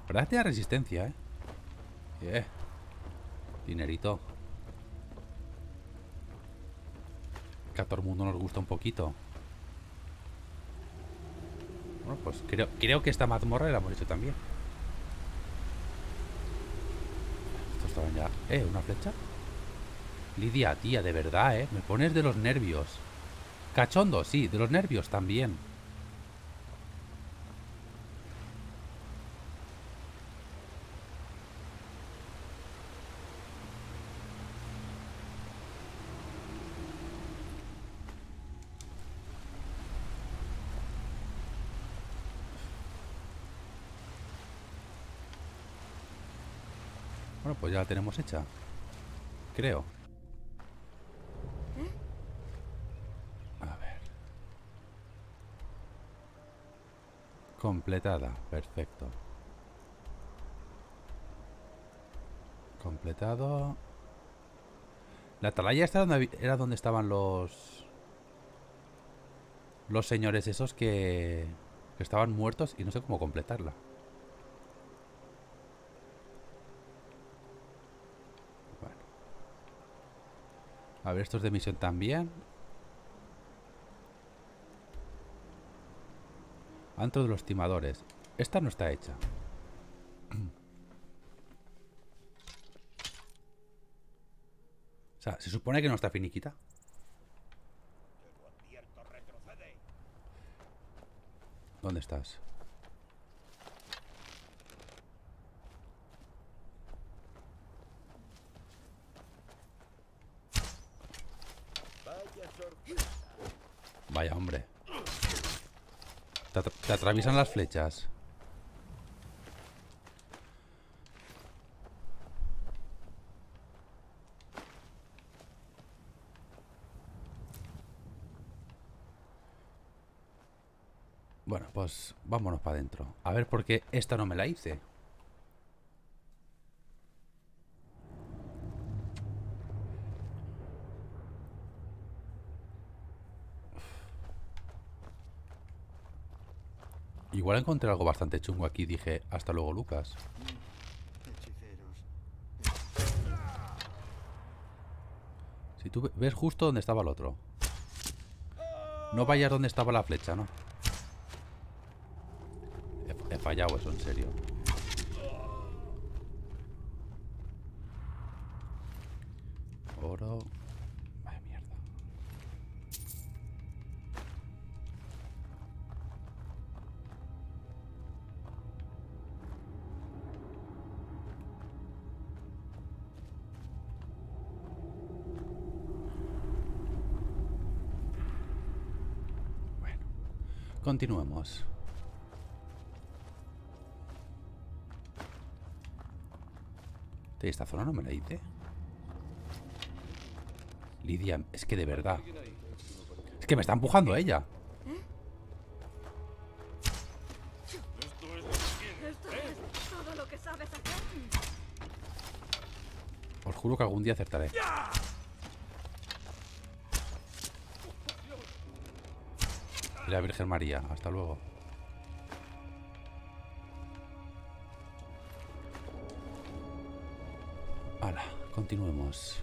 La verdad tiene resistencia, ¿eh? Dinerito. Que a todo el mundo nos gusta un poquito. Pues creo, creo que esta mazmorra la hemos hecho también. Estos estaban ya... Eh, ¿una flecha? Lidia, tía, de verdad, ¿eh? Me pones de los nervios. Cachondo, sí, de los nervios también. Bueno, pues ya la tenemos hecha. Creo. A ver. Completada. Perfecto. Completado. La atalaya esta donde era donde estaban los... Los señores esos que... Que estaban muertos y no sé cómo completarla. A ver, estos de misión también. Antro de los timadores. Esta no está hecha. O sea, se supone que no está finiquita. ¿Dónde estás? Vaya sorpresa. Vaya, hombre. Te, atra- te atraviesan las flechas. Bueno, pues vámonos para adentro. A ver por qué esta no me la hice. Igual encontré algo bastante chungo aquí. Dije, hasta luego, Lucas. Si tú ve- ves justo donde estaba el otro. No vayas donde estaba la flecha, ¿no? He, he fallado eso, en serio. Continuemos. Esta zona no me la hice. Lidia, es que de verdad. Es que me está empujando ella. Sabes hacer. Os juro que algún día acertaré. La Virgen María, hasta luego. Hala, continuemos.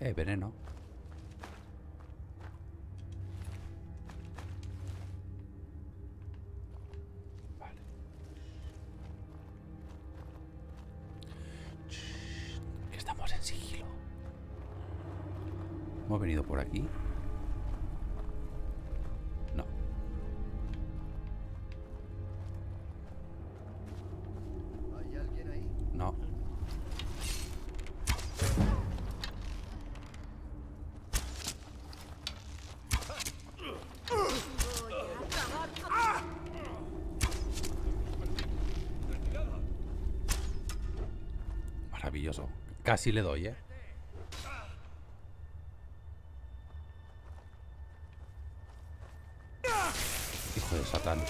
Eh, veneno. Por aquí? No. ¿Hay alguien ahí? No. Maravilloso. Casi le doy, ¿eh? Hijo de Satán.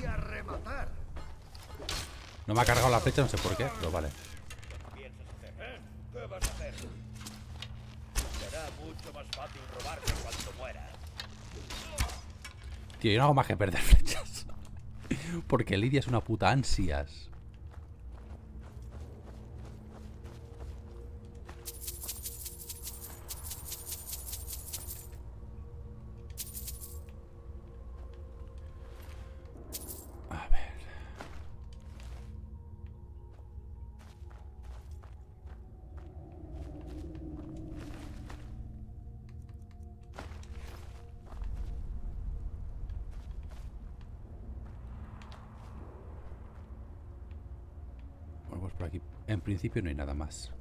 ¡Y a rematar! No me flecha, no sé por qué, pero vale. Tío, yo no hago más que perder flechas. Porque Lidia es una puta ansias. No hay nada más.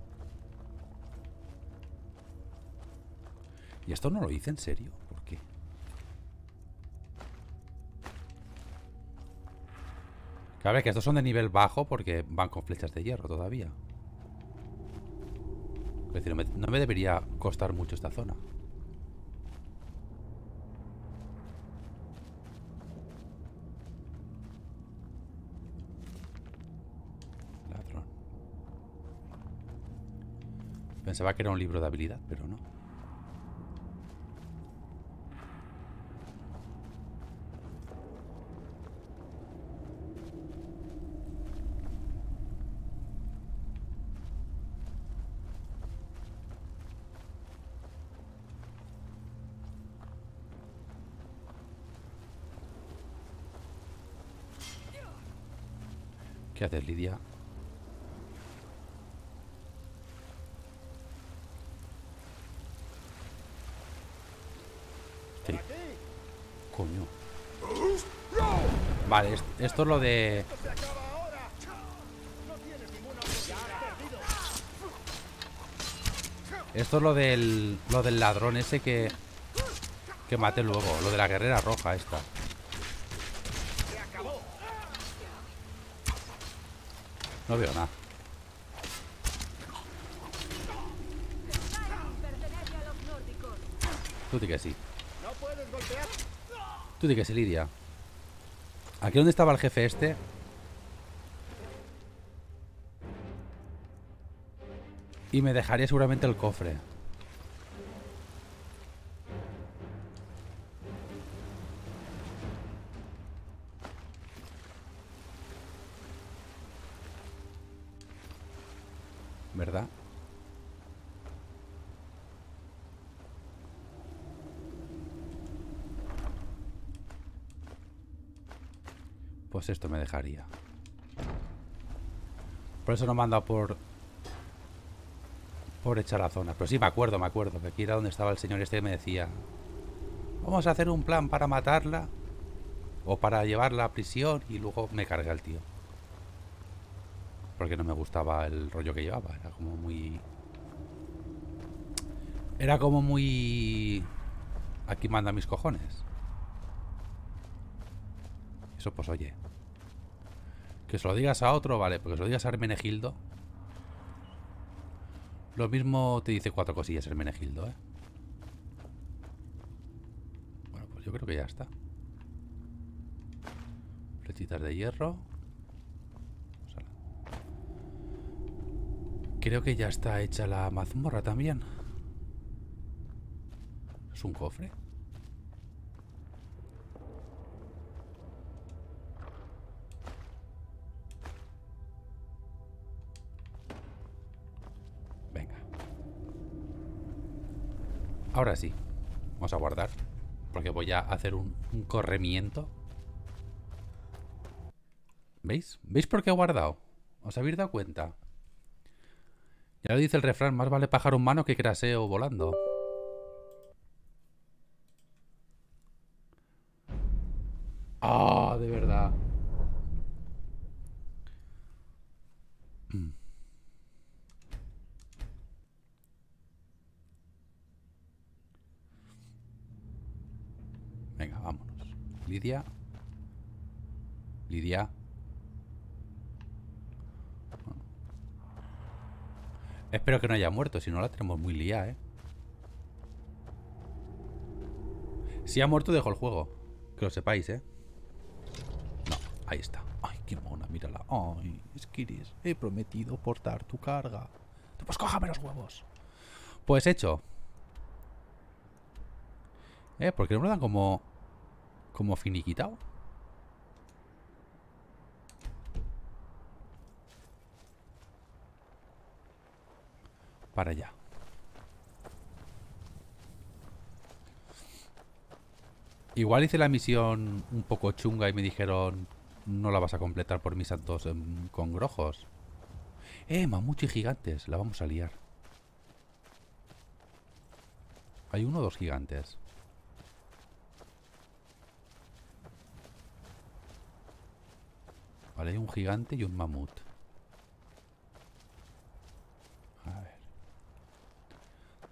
¿Y esto no lo hice en serio? ¿Por qué? Claro, es que estos son de nivel bajo porque van con flechas de hierro todavía. Es decir, no me, no me debería costar mucho esta zona. Pensaba que era un libro de habilidad, pero no. ¿Qué haces, Lidia? Sí. Coño. Vale, es- esto es lo de... Esto es lo del, lo del ladrón ese que... Que mate luego. Lo de la guerrera roja esta. No veo nada. Tú di que sí. Tú di que sí, Lidia. Aquí donde estaba el jefe este. Y me dejaría seguramente el cofre. Pues esto me dejaría. Por eso no me han dado por... Por echar la zona. Pero sí, me acuerdo, me acuerdo. Que aquí era donde estaba el señor este que me decía... Vamos a hacer un plan para matarla. O para llevarla a prisión. Y luego me carga el tío. Porque no me gustaba el rollo que llevaba. Era como muy... Era como muy... Aquí manda mis cojones. Eso pues oye. Que se lo digas a otro, vale, porque se lo digas a Hermenegildo. Lo mismo te dice cuatro cosillas Hermenegildo, ¿eh? Bueno, pues yo creo que ya está. Flechitas de hierro. Creo que ya está hecha la mazmorra también. ¿Es un cofre? Ahora sí. Vamos a guardar. Porque voy a hacer un, un corrimiento. ¿Veis? ¿Veis por qué he guardado? ¿Os habéis dado cuenta? Ya lo dice el refrán, más vale pájaro humano que craseo volando. Lidia. Lidia. Espero que no haya muerto, si no la tenemos muy liada, ¿eh? Si ha muerto, dejo el juego. Que lo sepáis, ¿eh? No, ahí está. Ay, qué mona, mírala. Ay, Skiris, he prometido portar tu carga. Pues cójame los huevos. Pues hecho. ¿Eh? ¿Por qué no me dan como... Como finiquitado? Para allá. Igual hice la misión un poco chunga y me dijeron no la vas a completar por mis santos em, congrojos. Eh, mamuchi gigantes, la vamos a liar. Hay uno o dos gigantes. Hay un gigante y un mamut. A ver.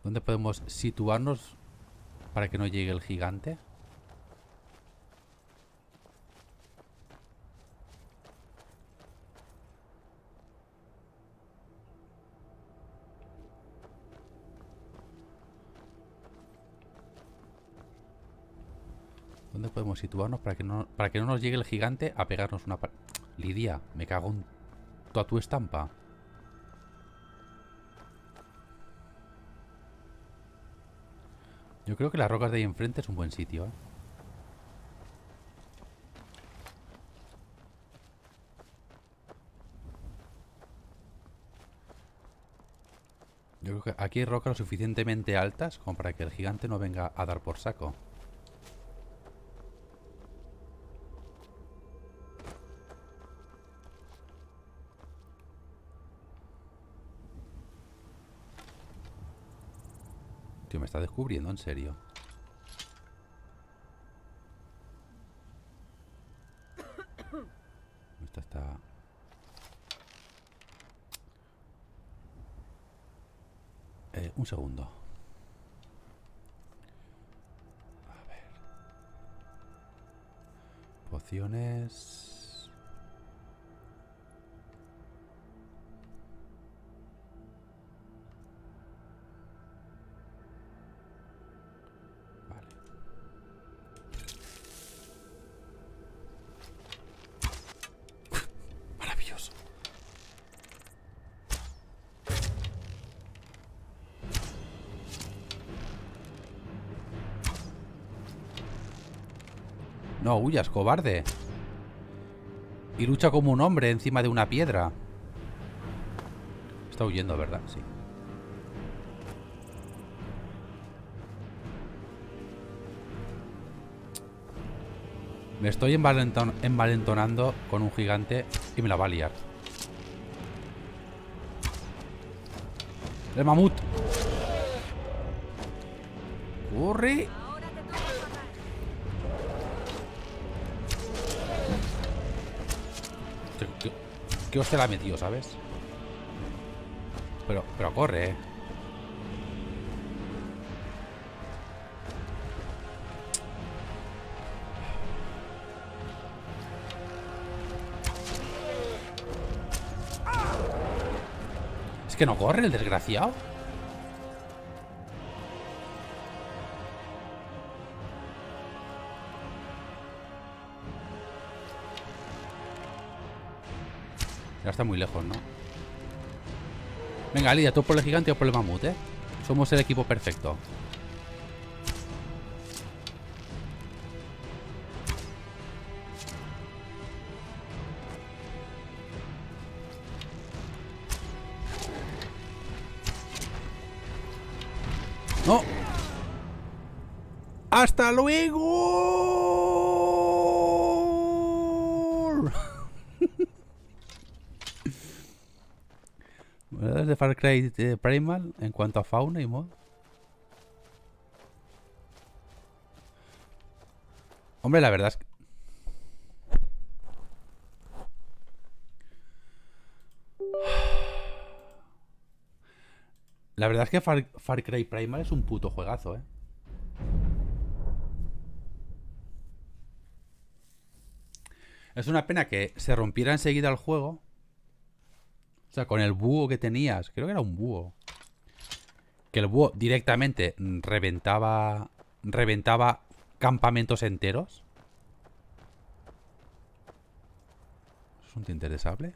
¿Dónde podemos situarnos para que no llegue el gigante? ¿Dónde podemos situarnos para que no, para que no nos llegue el gigante a pegarnos una... Lidia, me cago en toda tu estampa. Yo creo que las rocas de ahí enfrente es un buen sitio. ¿eh? Yo creo que aquí hay rocas lo suficientemente altas como para que el gigante no venga a dar por saco. Está descubriendo, en serio. Esta está... Eh, un segundo. Pociones... No huyas, cobarde. Y lucha como un hombre encima de una piedra. Está huyendo, ¿verdad? Sí. Me estoy envalenton- envalentonando con un gigante y me la va a liar. ¡El mamut! ¡Corre! Hostia la ha metido, sabes? Pero, pero corre, eh. Es que no corre el desgraciado. Está muy lejos, ¿no? Venga, Lidia, tú por el gigante o por el mamut, ¿eh? Somos el equipo perfecto. Far Cry eh, Primal en cuanto a fauna y mod. Hombre, la verdad es que... La verdad es que Far, Far Cry Primal es un puto juegazo, ¿eh? Es una pena que se rompiera enseguida el juego. O sea, con el búho que tenías, creo que era un búho. Que el búho directamente reventaba. Reventaba campamentos enteros. ¿Es un interesable?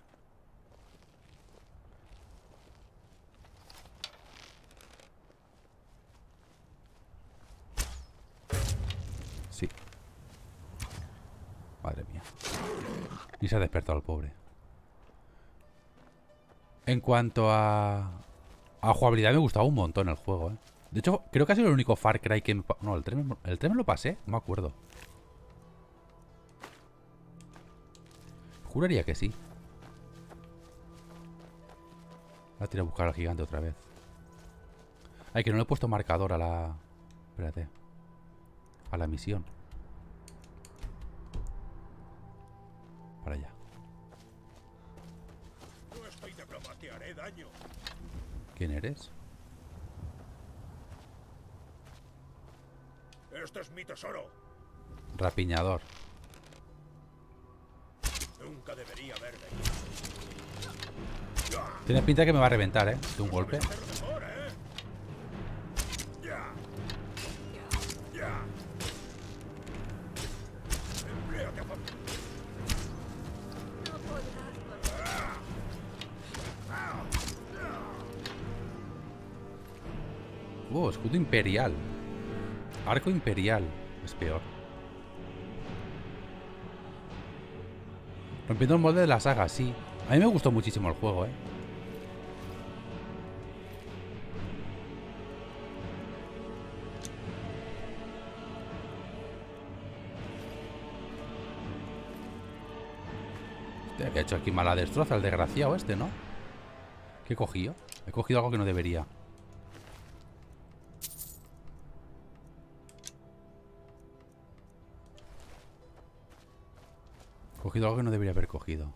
Sí. Madre mía. Y se ha despertado el pobre. En cuanto a... A jugabilidad me gustaba un montón el juego, ¿eh? De hecho, creo que ha sido el único Far Cry que... me No, el 3, me- el 3 me lo pasé, no me acuerdo. Juraría que sí. Voy a tirar a buscar al gigante otra vez. Ay, que no le he puesto marcador a la... Espérate. A la misión. Para allá. ¿Quién eres? Este es mi tesoro. Rapiñador. Nunca debería haber venido. Tiene pinta que me va a reventar, ¿eh? De un golpe. Escudo imperial. Arco Imperial. Es peor. Rompiendo el molde de la saga, sí. A mí me gustó muchísimo el juego, ¿eh? Hostia, hecho aquí mala destroza el desgraciado este, ¿no? ¿Qué he cogido? He cogido algo que no debería. Cogido algo que no debería haber cogido.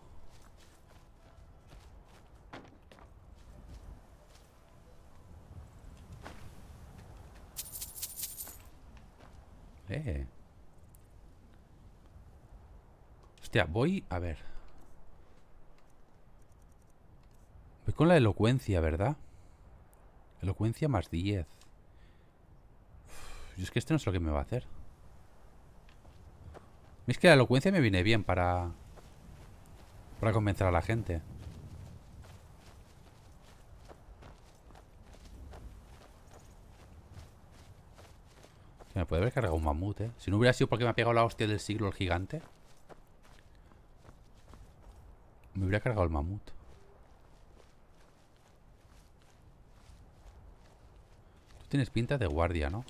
Eh. Hostia, voy... A ver. Voy con la elocuencia, ¿verdad? Elocuencia más 10. Uf, es que este no es lo que me va a hacer. Es que la elocuencia me viene bien para... Para convencer a la gente. Se me puede haber cargado un mamut, ¿eh? Si no hubiera sido porque me ha pegado la hostia del siglo el gigante. Me hubiera cargado el mamut. Tú tienes pinta de guardia, ¿no?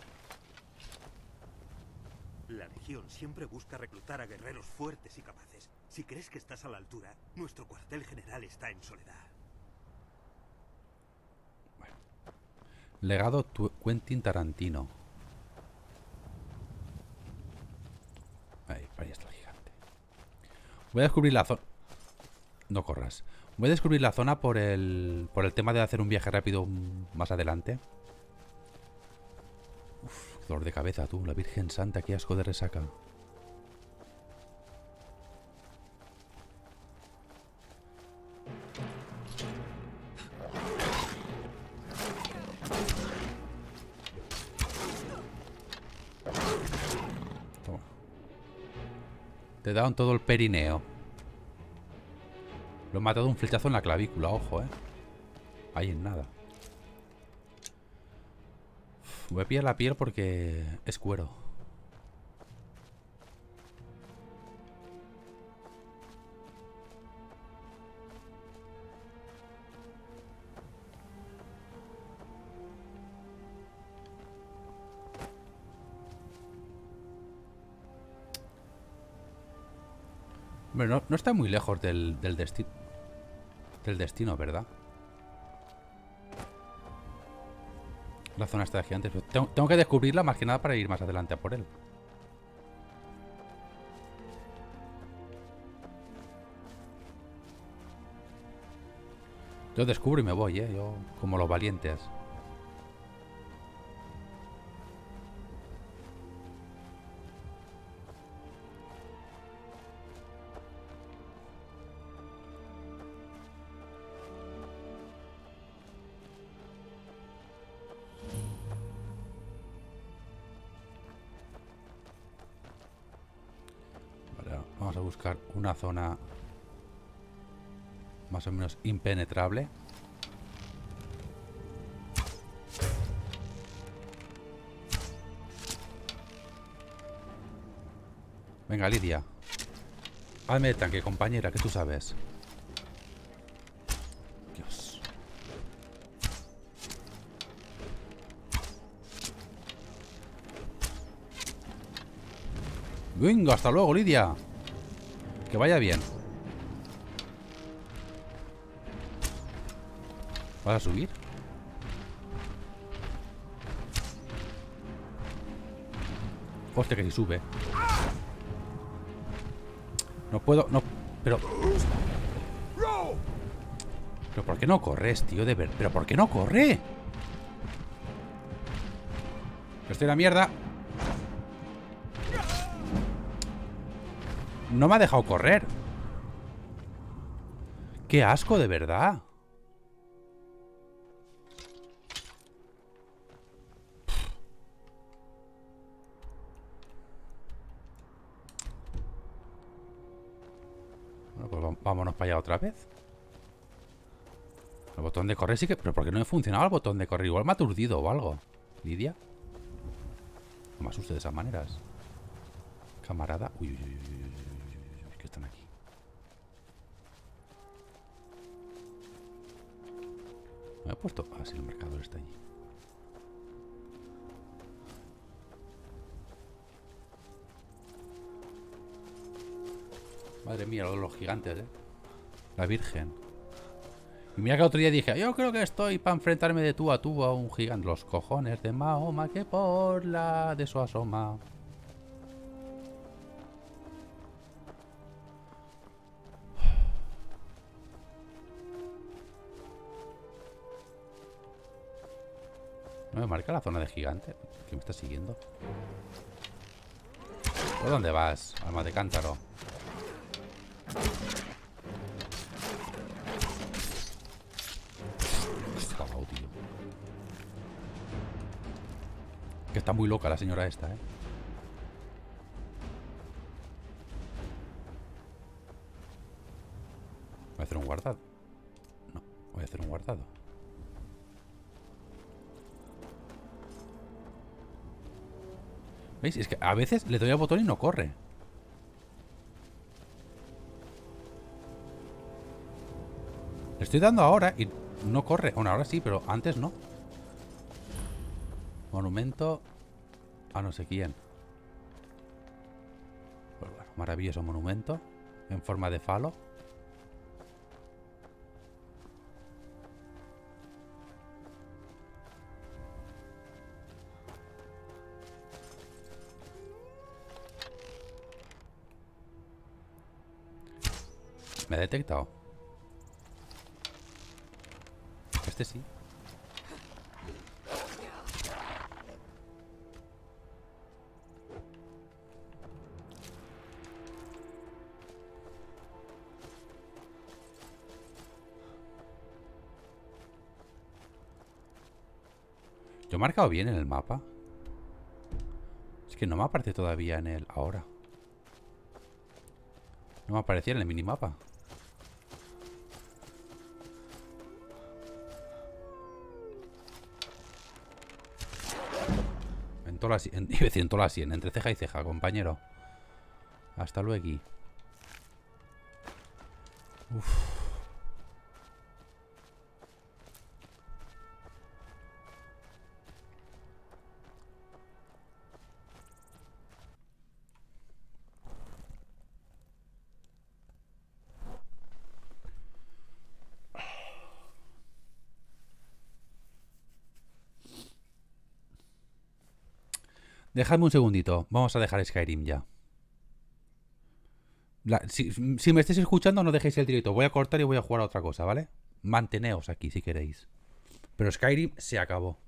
Siempre busca reclutar a guerreros fuertes y capaces. Si crees que estás a la altura, nuestro cuartel general está en soledad. Legado Quentin Tarantino. Ahí, ahí está el gigante. Voy a descubrir la zona. No corras. Voy a descubrir la zona por el, por el tema de hacer un viaje rápido más adelante. Dolor de cabeza, tú. La Virgen Santa, qué asco de resaca. Toma. Te he dado en todo el perineo. Lo he matado un flechazo en la clavícula, ojo, eh. Ahí en nada. Voy a pillar la piel porque es cuero. Hombre, no, está muy lejos del, del destino. Del destino, ¿verdad? La zona está de gigantes. Tengo, tengo que descubrirla más que nada para ir más adelante a por él. Yo descubro y me voy, ¿eh? Yo, como los valientes. Una zona más o menos impenetrable. Venga, Lidia. Hazme de tanque, compañera, que tú sabes. Dios. Venga, hasta luego, Lidia. Que vaya bien. ¿Vas a subir? Hostia, que si sube. No puedo, no, pero... ¿Pero por qué no corres, tío? De ver... ¿Pero por qué no corre? Estoy en la mierda. No me ha dejado correr. Qué asco, de verdad. Bueno, pues vámonos para allá otra vez. El botón de correr sí que... ¿Pero por qué no me funcionaba el botón de correr? Igual me ha aturdido o algo. ¿Lidia? No me asuste de esas maneras. Camarada. Uy, uy, uy, uy, Me he puesto. Ah, sí, el marcador está allí. Madre mía, los, los gigantes, eh. La Virgen. Y mira que otro día dije, yo creo que estoy para enfrentarme de tú a tú a un gigante. Los cojones de Mahoma que por la de su asoma. Me marca la zona de gigante. que me está siguiendo? ¿Por dónde vas, alma de cántaro? Está cagao, tío. Que está muy loca la señora esta, ¿eh? Voy a hacer un guardado. No, voy a hacer un guardado. ¿Veis? Es que a veces le doy al botón y no corre. Le estoy dando ahora y no corre. Bueno, ahora sí, pero antes no. Monumento a no sé quién. Pues bueno, maravilloso monumento. En forma de falo. Me ha detectado. Este sí. ¿Yo he marcado bien en el mapa? Es que no me aparece todavía en el... ahora. No me aparecía en el minimapa. Toda la sien, en, la sien, entre ceja y ceja, compañero. Hasta luego. Uf. Dejadme un segundito. Vamos a dejar Skyrim ya. Si, si me estáis escuchando, no dejéis el directo. Voy a cortar y voy a jugar a otra cosa, ¿vale? Manteneos aquí si queréis. Pero Skyrim se acabó.